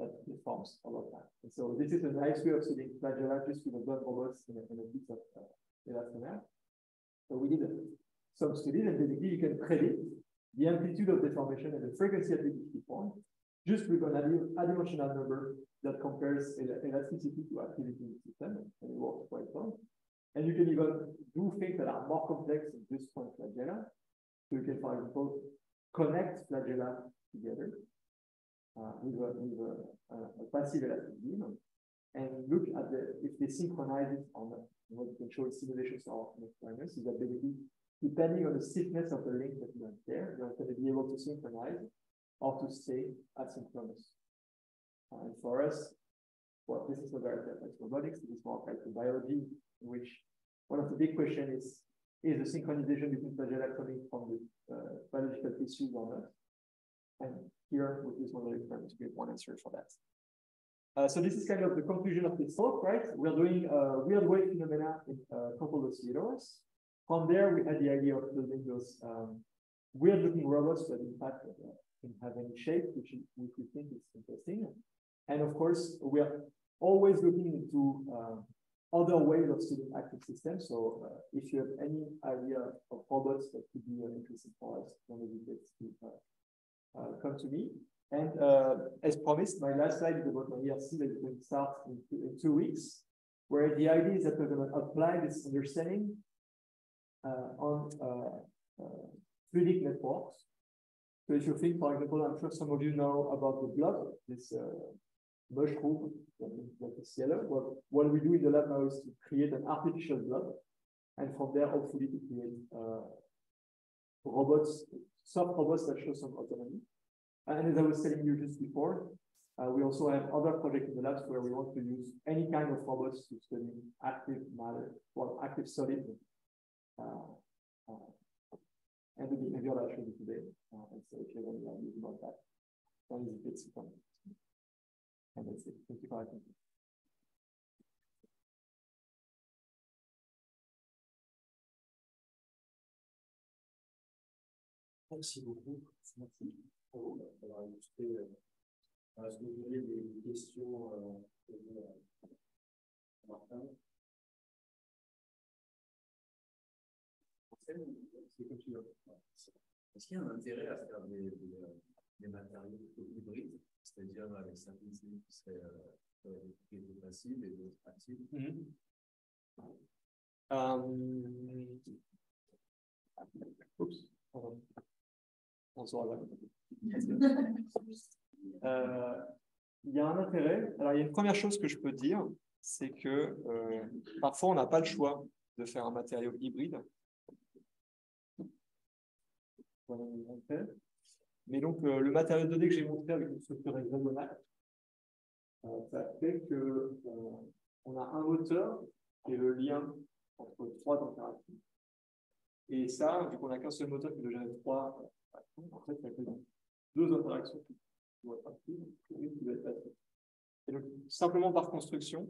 that all of that. And so this is a nice way of seeing flagella just with a blood robots in a, in a bit of uh, elastomer. So we did some studies and basically you can predict the amplitude of deformation and the frequency at which it deforms just with an adimensional number that compares elasticity to activity in the system, and it works quite well. And you can even do things that are more complex than just point flagella. So you can, for example, connect flagella together uh, with, a, with a, a, passive elastic beam and look at the if they synchronize it on what you can show in simulations or experiments is that depending on the stiffness of the link that you have there, you're going to be able to synchronize or to stay asynchronous. Uh, and for us, well, this is not very like robotics, it is more like the biology, in which one of the big questions is, is the synchronization between flagella coming from the uh, biological tissues or not? And here, with this model experiment, we have one answer for that. Uh, so this is kind of the conclusion of this talk, right? We're doing uh, weird wave phenomena in uh, coupled oscillators. From there, we had the idea of building those um, weird-looking robots that, in fact, uh, can have any shape, which, which we think is interesting. And of course, we are always looking into uh, other ways of studying active systems. So uh, if you have any idea of robots that could be uh, interesting for us, don't hesitate to uh, uh, come to me. And uh, as promised, my last slide is about my ERC that is going to start in two, in two weeks, where the idea is that we're going to apply this understanding on 3D networks so if you think, for example, I'm sure some of you know about the blob, this uh, mushroom that is yellow. Well, what we do in the lab now is to create an artificial blob, and from there, hopefully, to create uh, robots, soft robots that show some autonomy. And as I was telling you just before, uh, we also have other projects in the labs where we want to use any kind of robots to study active matter, well, active solid. Uh, uh and the behavior I showed you today. Uh, and so if you have any ideas about that, don't hesitate to come. And Ah ben. Merci beaucoup. Merci. Euh, Vous. Avez euh, des questions, euh, euh Martin. Est-ce qu'il y a un intérêt à faire des matériaux hybrides? C'est-à-dire avec certaines cellules qui seraient euh, passives et d'autres actives mm -hmm. um... Oups. Bonsoir. euh, il y a un intérêt. Alors, il y a une première chose que je peux dire, c'est que euh, parfois on n'a pas le choix de faire un matériau hybride Mais donc, euh, le matériau donné que j'ai montré avec une structure hexagonale, euh, ça fait que euh, on a un moteur qui est le lien entre trois interactions. Et ça, vu qu'on n'a qu'un seul moteur qui doit gérer trois en fait, il y a que deux interactions qui doivent être actives. Et donc, simplement par construction,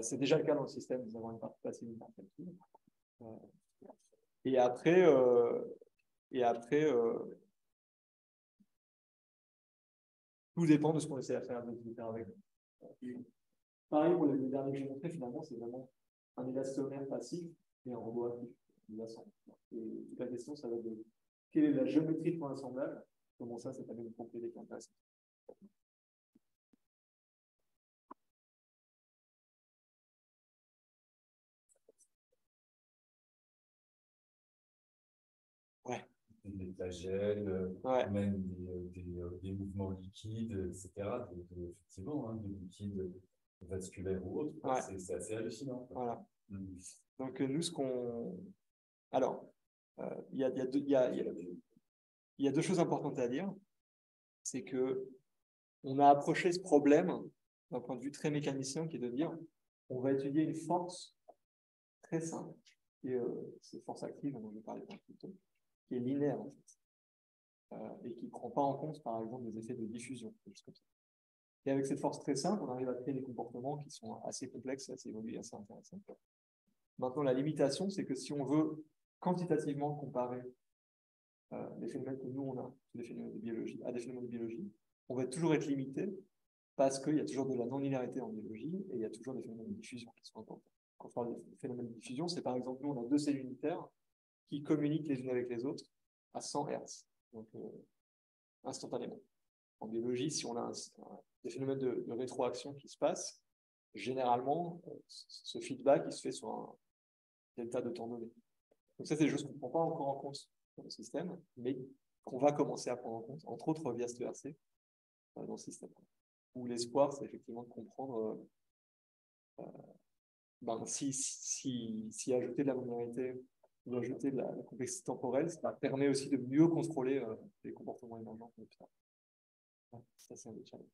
c'est déjà le cas dans le système, nous avons une partie passive, une partie active. Et après, et après euh, tout dépend de ce qu'on essaie de faire, avec. Pareil pour les deux derniers que j'ai montrés, finalement, c'est vraiment un élastomère passif et un robot actif. Et la question, ça va être de quelle est la géométrie de ton assemblage Comment ça, c'est une propriété qui est Flagelles, Ouais. même des, des, euh, des mouvements liquides, etc. de- effectivement, hein, des liquides vasculaires ou autres. Ouais. C'est c'est assez hallucinant. Voilà. Mm. Donc, euh, nous, ce qu'on. Alors, euh, il y, a, y, a deux- il y, a, il y a- il y a deux choses importantes à dire. C'est que on a approché ce problème d'un point de vue très mécanicien, qui est de dire on va étudier une force très simple, est euh, cette force active dont je parlais un peu plus tôt, qui est linéaire en fait, euh, et qui prend pas en compte, par exemple, des effets de diffusion. Et avec cette force très simple, on arrive à créer des comportements qui sont assez complexes, assez évolués, assez intéressants. Maintenant, la limitation, c'est que si on veut quantitativement comparer euh, les phénomènes que nous, on a, des phénomènes de biologie, à des phénomènes de biologie, on va toujours être limité parce qu'il y a toujours de la non-linéarité en biologie et il y a toujours des phénomènes de diffusion qui sont importants. Quand on parle de phénomènes de diffusion, c'est par exemple, nous, on a deux cellules unitaires qui communiquent les unes avec les autres à 100 Hz, donc euh, instantanément. En biologie, si on a des phénomènes de, rétroaction qui se passent, généralement, euh, ce feedback il se fait sur un delta de temps donné. Donc ça, c'est des choses qu'on ne prend pas encore en compte dans le système, mais qu'on va commencer à prendre en compte, entre autres via ce ERC, euh, dans le système. Où l'espoir, c'est effectivement de comprendre euh, ben, si, si, ajouter de la linéarité ou ajouter de la, la complexité temporelle, ça permet aussi de mieux contrôler euh, les comportements émergents. ça. C'est un des challenges.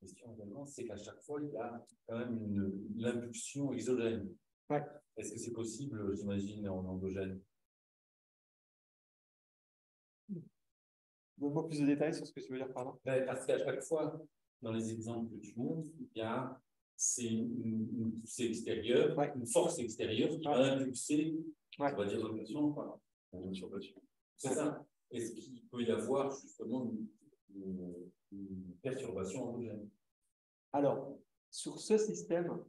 Question également, c'est qu'à chaque fois, il y a quand même une, une impulsion exogène. Ouais. Est-ce que c'est possible, j'imagine, en endogène? Donne-moi plus de détails sur ce que tu veux dire par là. Ben, Parce qu'à chaque fois, dans les exemples que tu montres, il y a c'est une, une poussée extérieure, Ouais. une force extérieure qui Ouais. va impulser, Ouais. on va dire, l'opération. Enfin, on sur dessus. C'est ça. Est-ce qu'il peut y avoir justement une, une- une perturbation endogène Alors, sur ce système,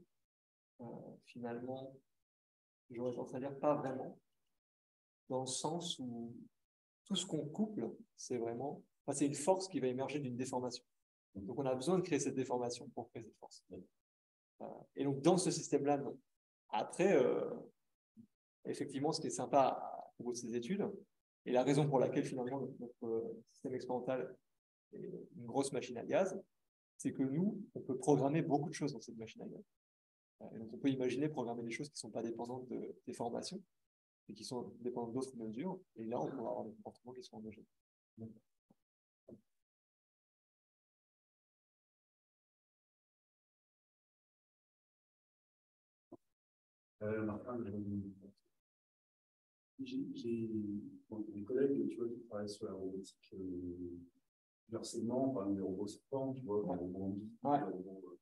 euh, finalement, j'aurais tendance à dire pas vraiment, dans le sens où tout ce qu'on couple, c'est vraiment, enfin, c'est une force qui va émerger d'une déformation. Donc, on a besoin de créer cette déformation pour créer cette force. Euh, et donc, dans ce système-là. Après, euh, effectivement, ce qui est sympa à propos de ces études, et la raison pour laquelle finalement notre, euh, système expérimental est une grosse machine à gaz, c'est que nous, on peut programmer beaucoup de choses dans cette machine à gaz. Et donc, on peut imaginer programmer des choses qui ne sont pas dépendantes de, des formations, et qui sont dépendantes d'autres mesures. Et là, on pourra avoir des comportements qui sont endogènes. Euh, Martin, j'ai bon, des collègues tu vois, qui travaillent sur la robotique euh, par exemple, des robots serpents, tu vois, des robots Ouais. des robots, euh.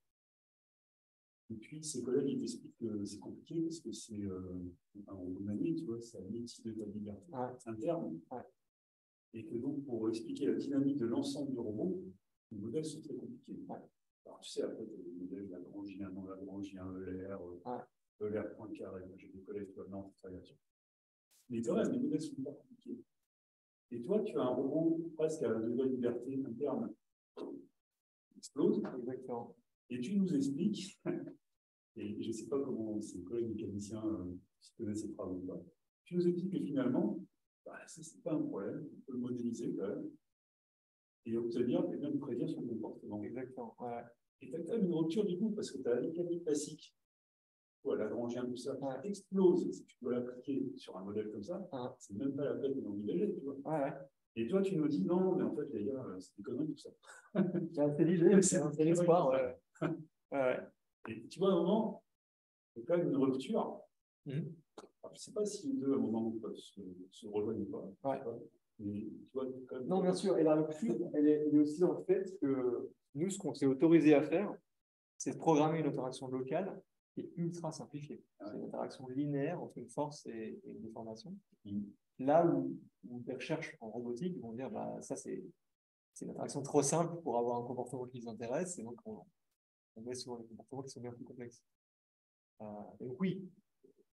Et puis, ces collègues, ils t'expliquent que c'est compliqué parce que c'est euh, un robot manié, tu vois, c'est un outil de ta liberté Ouais. interne. Ouais. Et que donc, pour expliquer la dynamique de l'ensemble du robot, les modèles sont très compliqués. Alors, tu sais, après, tu as des modèles Lagrangien, non Lagrangien, ELR, point carré. Moi, j'ai des collègues qui non, très là-dessus. Mais quand même, les modèles sont pas compliqués. Et toi, tu as un robot presque à degré de liberté interne qui explose, Exactement. et tu nous expliques, et je ne sais pas comment ces collègues mécaniciens euh, connaissent ces travaux ou pas, tu nous expliques que finalement, bah, ça, c'est pas un problème, on peut le modéliser quand même, et obtenir, et même prédire son comportement. Exactement. Ouais. Et tu as quand même une rupture du coup, parce que tu as la mécanique classique, ou à Lagrangien, tout ça, Ouais. explose. Si tu dois l'appliquer sur un modèle comme ça, Ouais. c'est même pas la peine de l'envisager, tu vois. Ouais. Et toi, tu nous dis non, mais en fait, les gars, c'est des conneries, tout ça. C'est CDG, c'est un espoir. Ouais. Ouais. Et tu vois, à un moment, il y a quand même une rupture. Alors, je ne sais pas si les deux, à un moment, se, se rejoignent ou pas. Ouais. Mais tu vois, quand même. Non, bien sûr. Et la rupture, elle est, elle est aussi dans le fait que nous, ce qu'on s'est autorisé à faire, c'est de programmer une interaction locale qui est ultra simplifiée. C'est une interaction linéaire entre une force et, et une déformation. Mm. Là où, où des recherches en robotique vont dire bah, ça c'est une interaction trop simple pour avoir un comportement qui les intéresse, et donc on, on met souvent des comportements qui sont bien plus complexes. Euh, et donc oui,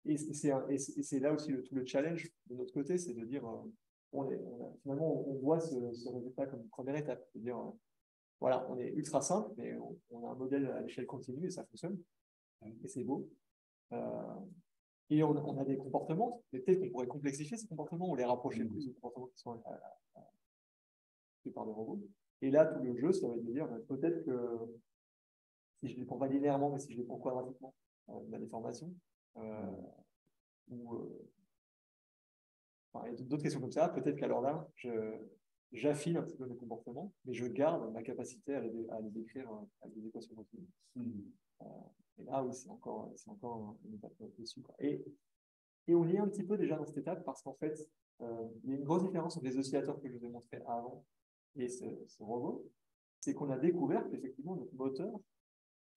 et c'est- là aussi le, tout le challenge de notre côté, c'est de dire, euh, on est, on a- finalement, on voit ce, ce résultat comme une première étape, de dire, euh, voilà, on est ultra simple, mais on, on a un modèle à l'échelle continue et ça fonctionne, et c'est beau. Euh, et on, on a des comportements, mais peut-être qu'on pourrait complexifier ces comportements ou les rapprocher plus aux comportements qui sont euh, euh, faits par des robots. Et là, tout le jeu, ça va être de dire, ben, peut-être que si je ne les prends pas linéairement, mais si je les prends quadratiquement, la déformation, ou enfin, il y a d'autres questions comme ça, peut-être qu'alors là, j'affine un petit peu mes comportements, mais je garde ma capacité à les, à les décrire avec des équations continues. Euh, et là, oui, c'est encore, c'est encore une étape dessus. Quoi. Et, et on y est un petit peu déjà dans cette étape parce qu'en fait, euh, il y a une grosse différence entre les oscillateurs que je vous ai montrés avant et ce, ce robot, c'est qu'on a découvert qu'effectivement notre moteur,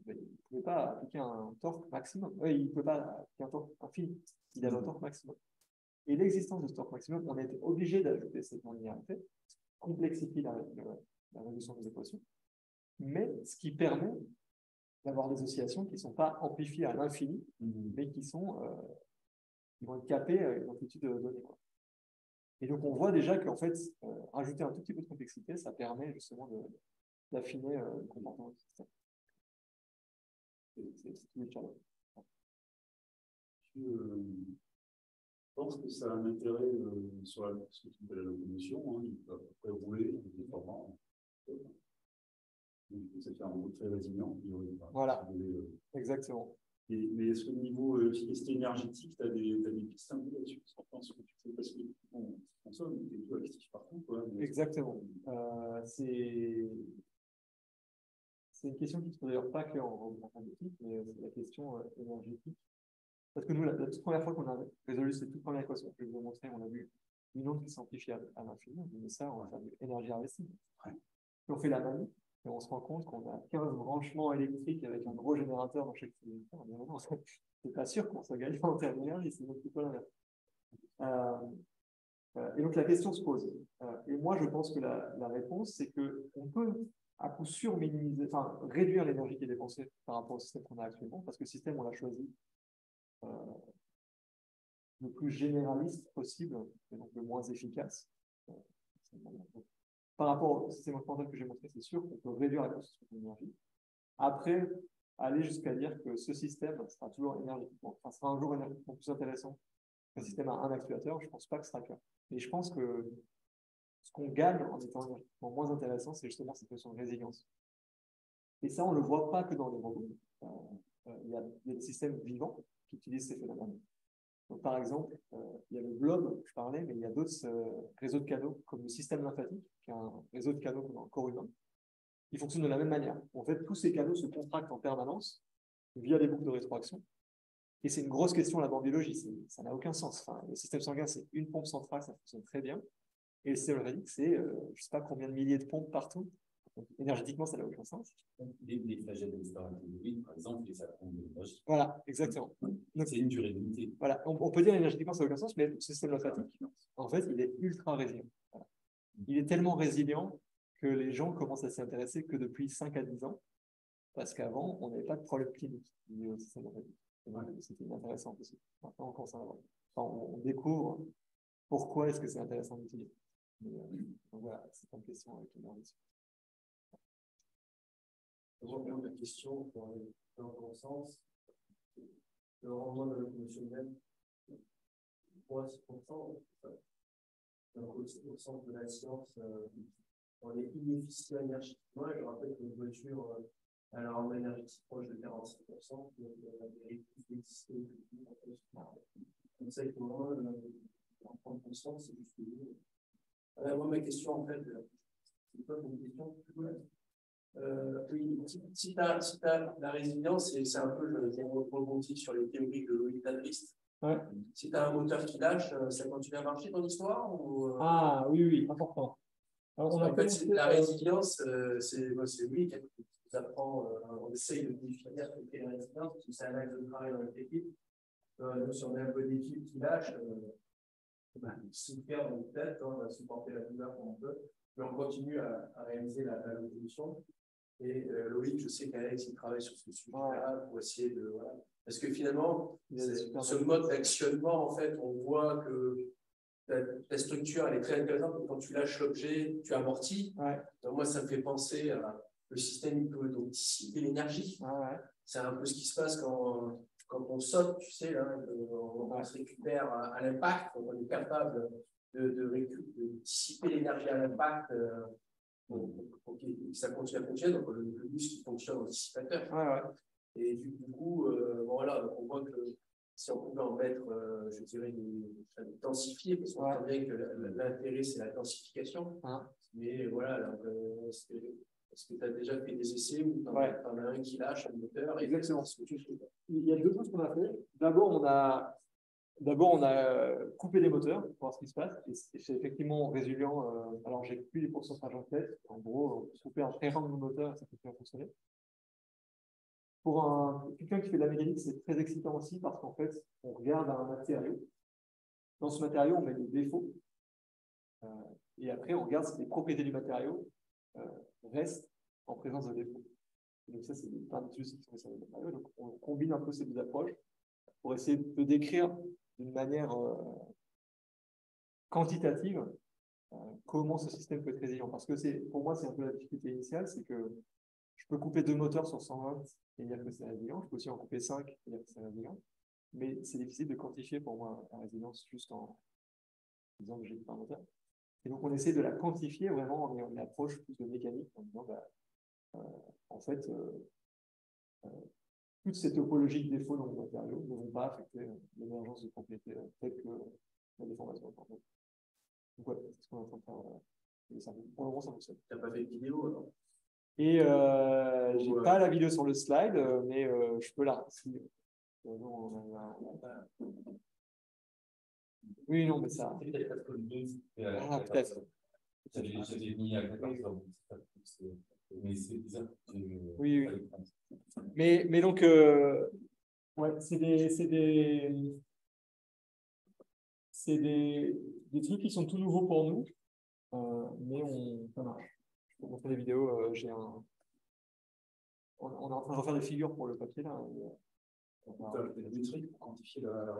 ben, il ne pouvait pas appliquer un torque maximum. Oui, il ne pouvait pas appliquer un torque infini. Il avait un torque maximum. Et l'existence de ce torque maximum, on a été obligé d'ajouter cette non-linéarité, complexifie la, la- la résolution des équations, mais ce qui permet d'avoir des oscillations qui ne sont pas amplifiées à l'infini, mais qui sont euh, qui vont être capées à une amplitude donnée. Quoi. Et donc on voit déjà qu'en fait, euh, rajouter un tout petit peu de complexité, ça permet justement d'affiner euh, le comportement du système. C'est tout le challenge. Tu euh, penses que ça a un intérêt euh, sur la, ce que tu la locomotion, hein, il peut à peu près rouler en déformant. C'est un robot très résilient. Voilà. euh, Exactement. Et, mais est-ce qu'au niveau euh, efficacité énergétique, tu as des, pistes un peu là-dessus? Parce qu'en que tu fais, parce que bon, consomme, tu es tout actif partout. Quoi, mais- Exactement. Euh, c'est c'est une question qui ne se pose d'ailleurs pas que en en informatique, mais c'est la question euh, énergétique. Parce que nous, la, la toute première fois qu'on a résolu cette toute première équation que je vous ai montrée, on a vu une onde qui s'amplifie à, à l'infini. On dit, mais ça, on va faire de l'énergie invisible. Puis on fait la manip et on se rend compte qu'on a 15 branchements électriques avec un gros générateur dans chaque non, c'est pas sûr qu'on soit gagnant en termes d'énergie, c'est donc plutôt l'inverse. Euh, euh, et donc la question se pose. Euh, et moi, je pense que la, réponse, c'est que on peut à coup sûr minimiser, enfin réduire l'énergie qui est dépensée par rapport au système qu'on a actuellement, parce que le système, on l'a choisi euh, le plus généraliste possible, et donc le moins efficace. Par rapport au système occidental que j'ai montré, c'est sûr qu'on peut réduire la consommation d'énergie. Après, aller jusqu'à dire que ce système sera toujours énergétiquement, enfin, sera un jour énergétiquement plus intéressant qu'un système à un actuateur, je pense pas que ce sera cas. Mais je pense que ce qu'on gagne en étant énergétiquement moins intéressant, c'est justement cette notion de résilience. Et ça, on ne le voit pas que dans les robots. Euh, euh, il y a des systèmes vivants qui utilisent ces phénomènes. Par exemple, euh, il y a le globe, je parlais, mais il y a d'autres euh, réseaux de canaux, comme le système lymphatique, qui est un réseau de canaux dans le corps humain, qui fonctionne de la même manière. En fait, tous ces canaux se contractent en permanence via des boucles de rétroaction. Et c'est une grosse question en biologie, ça n'a aucun sens. Le système sanguin, c'est une pompe centrale, ça fonctionne très bien. Et le système lymphatique, c'est euh, je ne sais pas combien de milliers de pompes partout. Donc, énergétiquement, ça n'a aucun sens. Les, les flagelles de l'histoire intelligente, par exemple, les sapins de l'énergie, Voilà, exactement. C'est une durée limitée. Voilà, on, on peut dire énergétiquement ça n'a aucun sens, mais le système lymphatique, en fait, il est ultra résilient. Voilà. Il est tellement résilient que les gens commencent à s'y intéresser que depuis 5 à 10 ans, parce qu'avant, on n'avait pas de problème clinique lié au système lymphatique. C'était intéressant aussi. Maintenant, on commence à avoir. Enfin, on, on découvre pourquoi est-ce que c'est intéressant d'utiliser. Mais, euh, Donc voilà, c'est une question avec l'énergie. Revenons à la question dans le bon sens. Le rendement de la locomotion humaine, moi, 6%, donc au, centre de la science, euh, on est inefficient énergétiquement. Et je rappelle qu'une voiture euh, elle a un rendement énergétique proche de 45%, donc elle a mérite plus d'exister que fait. On sait que moi, euh, en prendre conscience, c'est juste. Euh, moi, ma question, en fait, euh, c'est pas une question euh, oui, si, tu as, si la résilience, c'est un peu, je, je rebondis sur les théories de Louis Dadrist. Ouais. Si tu as un moteur qui lâche, euh, ça continue à marcher ton histoire ou, euh, Ah oui, oui, important. Alors, on a En fait, la résilience, euh, c'est moi, c'est lui qui a nous apprend, euh, on essaye de définir ce qu'est la résilience, parce que c'est un axe de travail dans notre équipe. Euh, si on a un peu d'équipe qui lâche, ben, souffrir dans tête, hein, on va supporter la douleur comme on peut, mais on continue à, à réaliser la, la résolution. Et euh, Loïc, je sais qu'Alex, il travaille sur ce sujet-là pour essayer de. Voilà. Parce que finalement, ce mode d'actionnement, en fait, on voit que ta structure, elle est très intéressante. Quand tu lâches l'objet, tu amortis. Ouais. Donc, moi, ça me fait penser à le système, il peut donc dissiper l'énergie. Ouais, ouais. C'est un peu ce qui se passe quand, quand on saute, tu sais, là, on, on se récupère à, à l'impact, on est capable de, de, récu- de dissiper l'énergie à l'impact. euh, pour que ça continue à fonctionner, donc le, le muscle fonctionne en dissipateur. Ouais, ouais. Et du, du coup, euh, bon, voilà, donc on voit que si on pouvait en mettre, euh, je dirais, densifier, parce qu'on sent bien que l'intérêt, c'est la densification. Hein. Mais voilà, euh, est-ce que est-ce que tu as déjà fait des essais où tu en, Ouais. as un qui lâche un moteur et Exactement. ce que tu fais Il y a deux choses qu'on a fait. D'abord, on a, d'abord, on a coupé les moteurs pour voir ce qui se passe. Et c'est effectivement résilient. euh, alors, j'ai plus les pourcentages en tête. En gros, on peut couper un très de moteur et ça peut faire fonctionner. Pour un, quelqu'un qui fait de la mécanique, c'est très excitant aussi parce qu'en fait, on regarde un matériau. Dans ce matériau, on met des défauts. Euh, et après, on regarde si les propriétés du matériau euh, restent en présence de défauts. Donc ça, c'est plein d'études qui sont sur les matériaux. Donc on combine un peu ces deux approches pour essayer de décrire d'une manière euh, quantitative euh, comment ce système peut être résilient. Parce que c'est, pour moi, c'est un peu la difficulté initiale, c'est que je peux couper deux moteurs sur 120 et dire que c'est résilient. Je peux aussi en couper 5 et dire que c'est résilient. Mais c'est difficile de quantifier pour moi la résilience juste en disant que j'ai coupé un moteur. Et donc on essaie de la quantifier vraiment en ayant une approche plus de mécanique, en disant bah, euh, en fait, euh, euh, toutes ces topologies de défauts dans le matériau ne vont pas affecter euh, l'émergence de propriétés euh, telles que la déformation. Donc voilà, c'est ce qu'on est en train de faire. euh, et ça- pour le moment, ça fonctionne. Tu n'as pas fait de vidéo, Et euh, j'ai Ouais. pas la vidéo sur le slide, euh, mais euh, je peux la. si, euh, non, on a- on a pas- Oui, non, mais ça. Ah, peut-être. J'avais mis à 14 ans. Mais. Oui, oui. Mais, mais donc, euh, ouais, c'est des, c'est des, c'est des, des trucs qui sont tout nouveaux pour nous, euh, mais on, ça marche. Peux montrer des vidéos. euh, j'ai un, on, on est en train de refaire des figures pour le papier là. et, euh, on fait des trucs pour quantifier la, la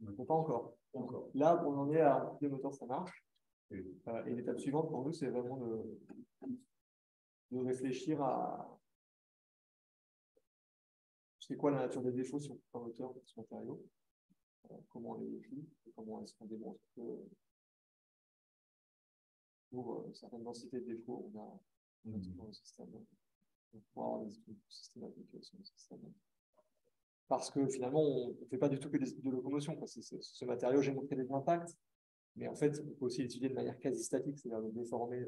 Bon, pas encore. Pas encore. Là, on en est à des moteurs, ça marche. Euh, et l'étape suivante pour nous, c'est vraiment de, de réfléchir à c'est quoi la nature des défauts si on coupe un moteur de ce matériau, euh, comment on les décrit, et comment est-ce qu'on démontre que pour euh, certaines densités de défauts, on a dans le système. Donc, pour avoir des études systématiques sur le système. Parce que finalement, on ne fait pas du tout que des de locomotion. quoi. C'est- ce matériau, j'ai montré des impacts, mais en fait, on peut aussi l'étudier de manière quasi statique, c'est-à-dire le déformer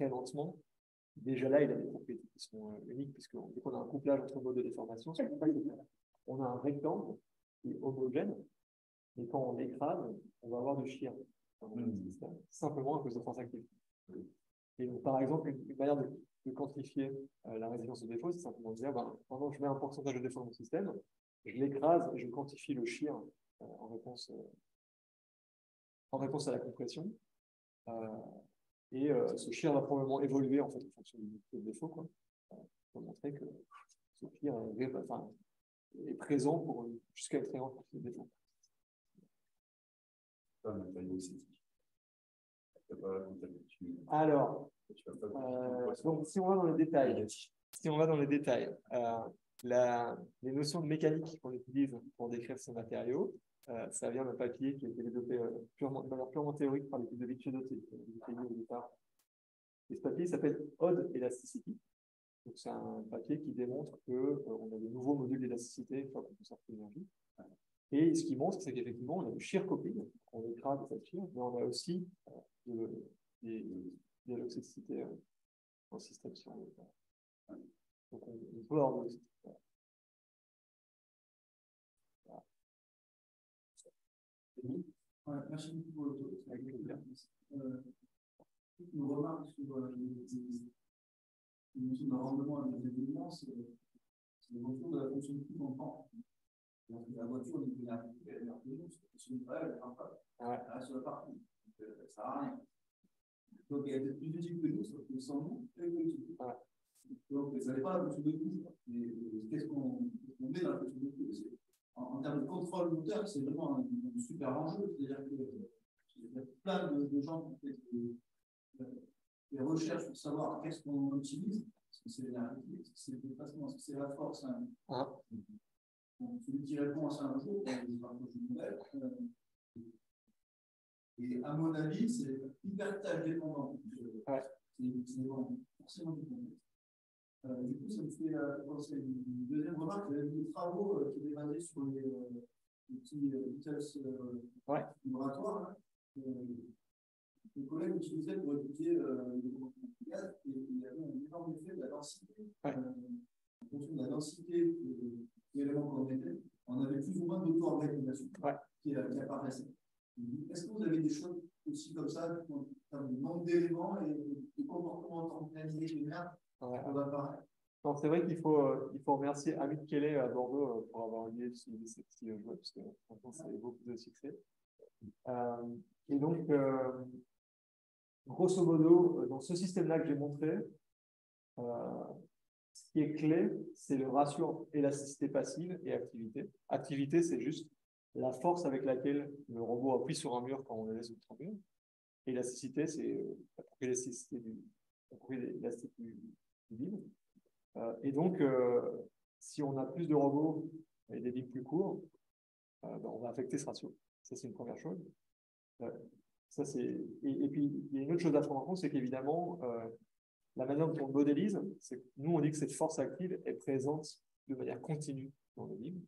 très lentement. Déjà là, il a des propriétés qui sont euh, uniques, puisque dès qu'on a un couplage entre modes de déformation, on a un rectangle qui est homogène, et quand on l'écrase, on va avoir du shear système, simplement à cause de force active. Et donc, par exemple, une, une manière de, de quantifier euh, la résilience au défaut, c'est simplement de dire, ben, pendant que je mets un pourcentage de défaut dans mon système, je l'écrase et je quantifie le shear euh, en réponse euh, en réponse à la compression. Euh, et euh, ce shear va probablement évoluer en fait en fonction du du défaut, quoi. Euh, pour montrer que ce est, ré- enfin, est présent pour une- jusqu'à. Tu vas pas tu, Alors, Euh, donc, si on va dans les détails, si on va dans les détails, euh, la- les notions de mécanique qu'on utilise pour décrire ces matériaux, ça vient d'un papier qui a été développé euh, de manière purement théorique par l'équipe de Viciodotti, au départ. Et ce papier s'appelle Odd Elasticity. Donc, c'est un papier qui démontre que euh, a de nouveaux modules d'élasticité une fois qu'on conserve l'énergie. Et ce qui montre, c'est qu'effectivement, on a du shear coupling, on écrase cette shear, mais on a aussi euh, de- des, des dans le système. Donc, on, on peut avoir de Ouais, merci beaucoup. Euh, une remarque sur euh, les, notion de rendement et de c'est le retour de la fonction de coût. Donc, la voiture, l'énergie, elle est énergie, c'est une vraie, elle est pas. Elle reste sur la partie. Donc, euh, ça sert à rien. Donc, elle est plus que nous, sauf que sans nous, elle est utile. Donc, ça n'est pas la fonction de coût. Mais qu'est-ce qu'on qu met dans la fonction de coût en, en, termes de contrôle moteur, c'est vraiment un, un, super enjeu. C'est-à-dire que il y a plein de, de gens qui font des, des recherches pour savoir qu'est-ce qu'on utilise est-ce que c'est l'énergie Est-ce que c'est le déplacement Est-ce que c'est la force hein ah. Donc, celui qui répond à ça un jour, rapproche de nouvelles. Euh, et à mon avis, c'est hyper tâche dépendant. Ouais. C'est forcément du contexte. Euh, du coup, ça me fait euh, penser une deuxième remarque. J'avais vu des travaux euh, qui étaient basés sur les, les petits tests ouais. vibratoires. Hein les collègues utilisaient pour euh, les gaz et il y avait un énorme effet de la densité. Ouais. En fonction de la densité de l'élément qu'on mettait, on avait plus ou moins d'auto-organisation ouais. qui, qui apparaissait. Est-ce que vous avez des choses aussi comme ça, en termes de nombre d'éléments et de comportements organisés généraux ouais. qui apparaître c'est vrai qu'il faut, euh, il faut remercier Amit Kelly à Bordeaux euh, pour avoir aidé ce petit jeu, parce que franchement, c'est beaucoup de succès. Euh, et donc, grosso modo, dans ce système-là que j'ai montré, ce qui est clé, c'est le ratio élasticité passive et activité. Activité, c'est juste la force avec laquelle le robot appuie sur un mur quand on le laisse sur un mur. Élasticité, c'est euh, l'élasticité du, du, Euh, et donc, euh, si on a plus de robots et des vides plus courts, euh, ben on va affecter ce ratio. Ça, c'est une première chose. Ça. Et, puis, il y a une autre chose à prendre en compte, c'est qu'évidemment, la manière dont on modélise, c'est que nous, on dit que cette force active est présente de manière continue dans le livre.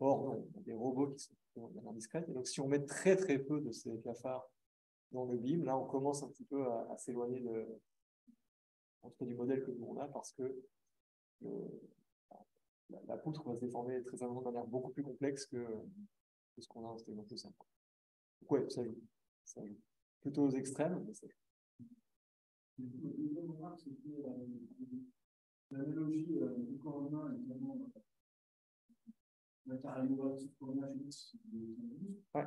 Or, non, y a des robots qui sont de manière discrète. Et donc, si on met très, très peu de ces cafards dans le BIM, là, on commence un petit peu à s'éloigner de, entre du modèle que nous on a parce que le, la, la, poutre va se déformer très de manière beaucoup plus complexe que, que ce qu'on a en système plus simple. Donc, ouais, ça joue ça joue. Plutôt aux extrêmes, mais ça joue. L'analogie du corps humain, évidemment, matériaux psychologiques, ouais.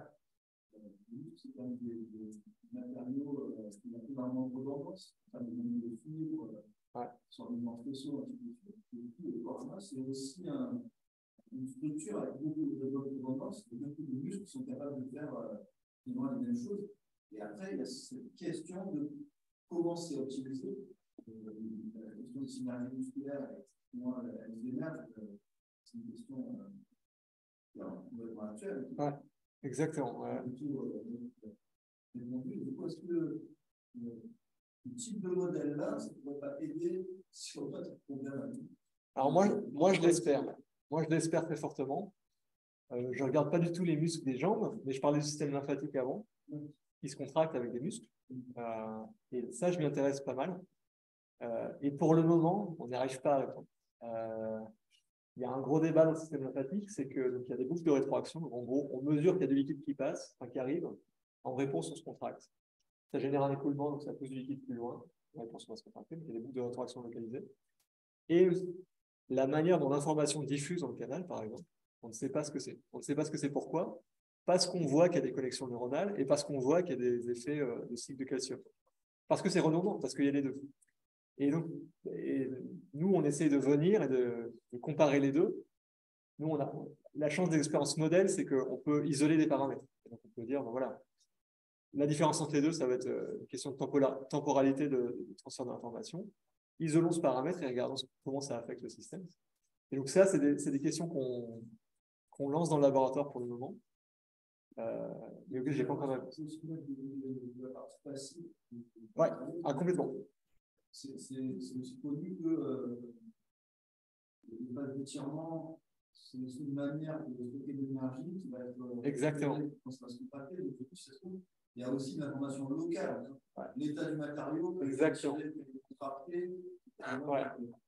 C'est quand même des, matériaux euh, qui ont énormément de redondance, des de fibres, ouais. sur les spéciaux, de suite. Et puis, le corps c'est aussi un, une structure avec beaucoup de redondance, et beaucoup de muscles qui sont capables de faire euh, moins les mêmes choses. Et après, il y a cette question de comment c'est optimisé. La question comment elles émergent, euh, c'est une question euh, complètement actuelle. Ouais, exactement. Ouais. Du coup, est-ce que le, le type de modèle-là, ça ne pourrait pas aider sur notre problème Alors moi, moi je l'espère. Moi, je l'espère très fortement. Euh, je ne regarde pas du tout les muscles des jambes, mais je parlais du système lymphatique avant, qui se contracte avec des muscles. Euh, et ça, je m'y intéresse pas mal. Euh, et pour le moment, on n'y arrive pas à répondre. Il y a un gros débat dans le système lymphatique, c'est que donc, il y a des boucles de rétroaction. En gros, on mesure qu'il y a du liquide qui passe, enfin qui arrive. En réponse, on se contracte. Ça génère un écoulement, donc ça pousse du liquide plus loin. En réponse, on va se contracter. il y a des boucles de rétroaction localisées. Et la manière dont l'information diffuse dans le canal, par exemple, on ne sait pas ce que c'est. On ne sait pas ce que c'est pourquoi, parce qu'on voit qu'il y a des connexions neuronales et parce qu'on voit qu'il y a des effets euh, de cycle de calcium. Parce que c'est redondant, parce qu'il y a les deux. Et donc, nous, on essaie de venir et de, comparer les deux. Nous, on a la chance des expériences modèles, c'est qu'on peut isoler des paramètres. donc, on peut dire, ben voilà, la différence entre les deux, ça va être euh, une question de temporalité de, de transfert d'information. Isolons ce paramètre et regardons comment ça affecte le système. Et donc ça, c'est des, questions qu'on lance dans le laboratoire pour le moment. Euh, mais auquel j'ai pas encore réponse. Ouais, ah, complètement. C'est aussi connu que euh, le base d'étirement, c'est une manière de stocker de l'énergie qui va être. Euh, Exactement. Il y a aussi l'information locale, ouais. l'état du matériau, Exactement. Ouais.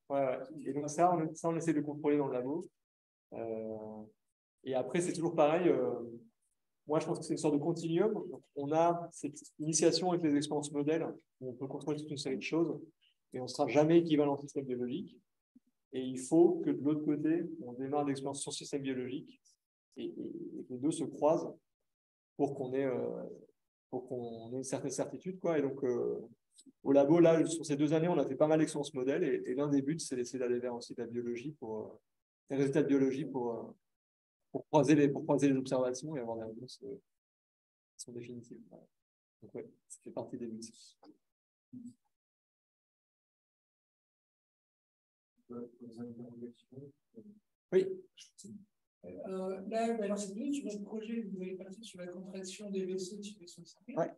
Ouais, ouais. Et donc ça on, ça, on essaie de contrôler dans le labo. Euh, et après, c'est toujours pareil. Euh, moi, je pense que c'est une sorte de continuum. On a cette initiation avec les expériences modèles où on peut contrôler toute une série de choses. et on ne sera jamais équivalent au système biologique. Et il faut que de l'autre côté, on démarre l'expérience sur le système biologique et, que les deux se croisent pour qu'on ait, euh, pour qu'on ait une certaine certitude. Quoi. Et donc, euh, au labo, là, sur ces deux années, on a fait pas mal d'expériences modèles et, l'un des buts, c'est d'essayer d'aller vers aussi la biologie pour euh, des résultats de biologie pour, pour, croiser les, pour croiser les observations et avoir des réponses qui sont définitives. Donc, ouais, ça fait partie des buts. Oui. Euh, là, alors c'est bien sur votre projet, vous avez parti sur la contraction des vaisseaux de vaisseaux ouais.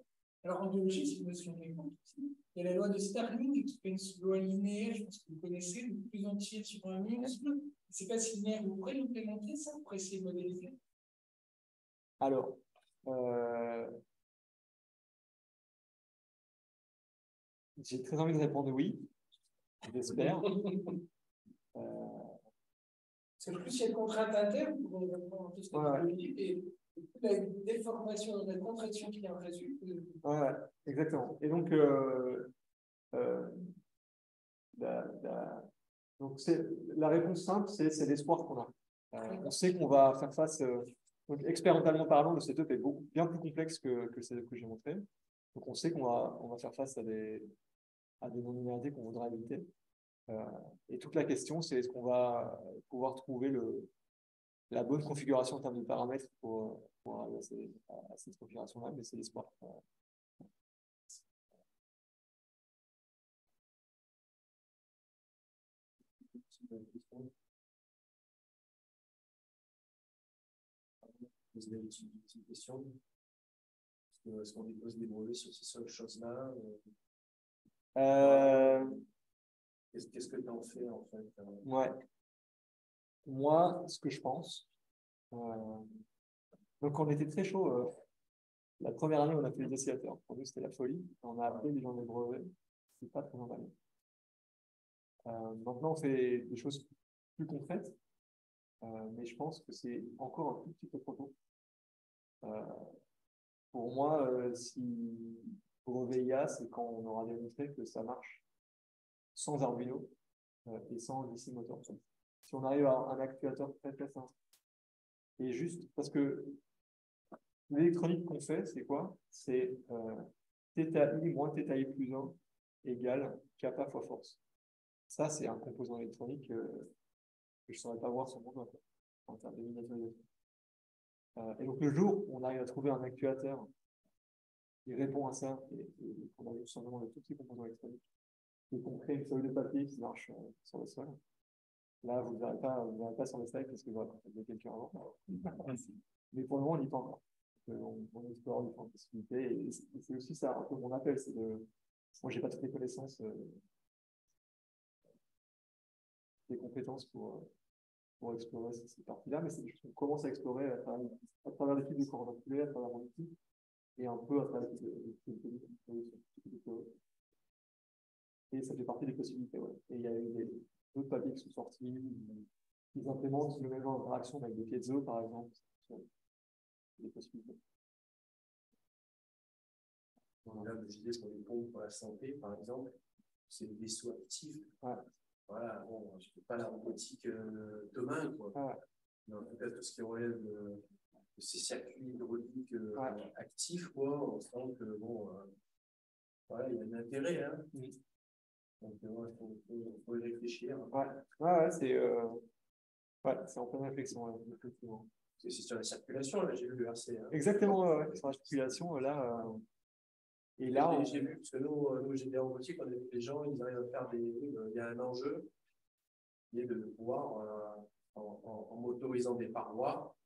Alors en biologie, si vous me souvenez compte, il y a la loi de Starling qui fait une loi linéaire, je pense que vous connaissez, le plus entier sur un muscle. C'est pas si linéaire, vous pourrez nous présenter ça pour essayer de modéliser Alors, euh... j'ai très envie de répondre oui, j'espère. Euh, c'est plus il y a une contrainte interne pour répondre tout ce que et la déformation, la contraction qui en résulte. Ouais, exactement. Et donc, euh, euh, la, la, donc la réponse simple, c'est l'espoir qu'on a. Euh, on sait qu'on va faire face, euh, donc expérimentalement parlant, le setup est beaucoup, bien plus complexe que, que celle que j'ai montré. Donc on sait qu'on va, on va faire face à des, à des non-linéarités qu'on voudra éviter. Euh, et toute la question, c'est est-ce qu'on va pouvoir trouver le, la bonne configuration en termes de paramètres pour, pour arriver à, cette configuration-là, mais c'est l'espoir. une question. Est-ce qu'on dépose des brevets sur ces seules choses-là euh, Qu'est-ce que tu en fais en fait euh? Ouais. Moi, ce que je pense. Euh, donc, on était très chaud. Euh, la première année, on a fait les oscillateurs. Pour nous, c'était la folie. On a appris les gens des brevets. C'est pas très normal. maintenant, on fait des choses plus concrètes. mais je pense que c'est encore un tout petit peu trop tôt. pour moi, si brevet IA, c'est quand on aura démontré que ça marche sans Arduino euh, et sans DC moteur. Si on arrive à un actuateur très très simple, et juste parce que l'électronique qu'on fait, c'est quoi? C'est euh, θ i moins θ i plus 1 égale kappa fois force. Ça, c'est un composant électronique euh, que je ne saurais pas voir sur mon doigt en termes de miniaturisation. Euh, et donc, le jour où on arrive à trouver un actuateur qui répond à ça, et, et on a tout simplement le tout petit composant électronique, et qu'on crée une feuille de papier qui marche euh, sur le sol. Là, vous ne verrez pas, vous verrez pas sur le slide parce que j'aurais contacté quelqu'un avant. Mais pour le moment, on n'y pas encore. On, on explore différentes possibilités. Et c'est aussi ça, un peu mon appel, c'est de. Moi, j'ai pas toutes les connaissances, euh, les compétences pour, pour explorer ces, parties-là, mais c'est des choses qu'on commence à explorer à travers, à travers l'équipe de coordination, à travers mon équipe, et un peu à travers l'équipe de, de, et ça fait partie des possibilités. Ouais. Et il y a eu d'autres papiers qui sont sortis, ils implémentent le même genre d'interaction avec des piezo, par exemple. Des possibilités. Là, le JD sur les pompes pour la santé, par exemple, c'est des vaisseaux actifs. Ouais. Voilà, bon, je ne fais pas la robotique euh, demain, quoi. Ouais. Mais en tout cas, tout ce qui relève de, de ces circuits hydrauliques euh, ouais. actifs, quoi, on sent que, bon, euh, voilà, il y a un intérêt, hein. Oui. Donc, il faut, faut, faut, y réfléchir. Ouais, ouais, ouais c'est euh... ouais, en pleine réflexion, effectivement. C'est sur la circulation, là, j'ai vu le RC. Hein. Exactement, ouais, sur la circulation, là. Euh... Et là, on... j'ai vu, parce que nous, euh, nous j'ai des robotiques, on a vu les gens, ils arrivent à faire des. Il y a un enjeu qui est de pouvoir, euh, en, en, en, motorisant des parois,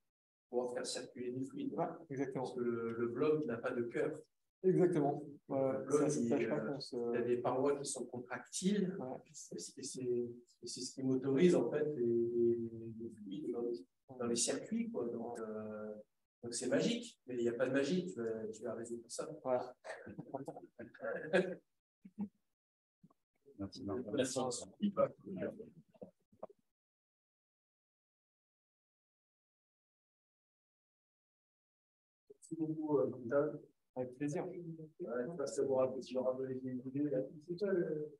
pouvoir faire circuler des fluides. Ouais, exactement. Parce que le, le bloc n'a pas de cœur. Exactement. Il, euh, se... il, y a des parois qui sont contractiles ouais. et c'est ce qui motorise en fait les, les fluides dans les, dans les, circuits. Quoi. Donc, euh, c'est magique, mais il n'y a pas de magie, tu vas, tu vas résoudre ça. Voilà. Merci. Merci. Merci beaucoup, euh, avec plaisir. Ouais, c'est bon, tu leur as donné des idées. C'est toi le.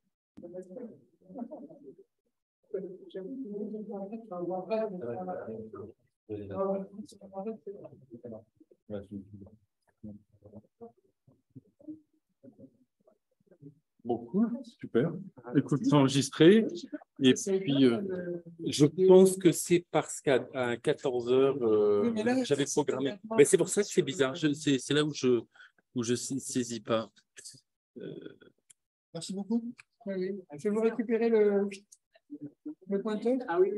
Bon, cool, super. Écoute, c'est enregistré. Et puis, euh, je pense que c'est parce qu'à 14h, j'avais programmé. Mais c'est pour ça que c'est bizarre. C'est là où je où je sais- saisis pas. Euh, Merci beaucoup. Oui, oui. Je vais vous récupérer le, le pointeur. Ah oui.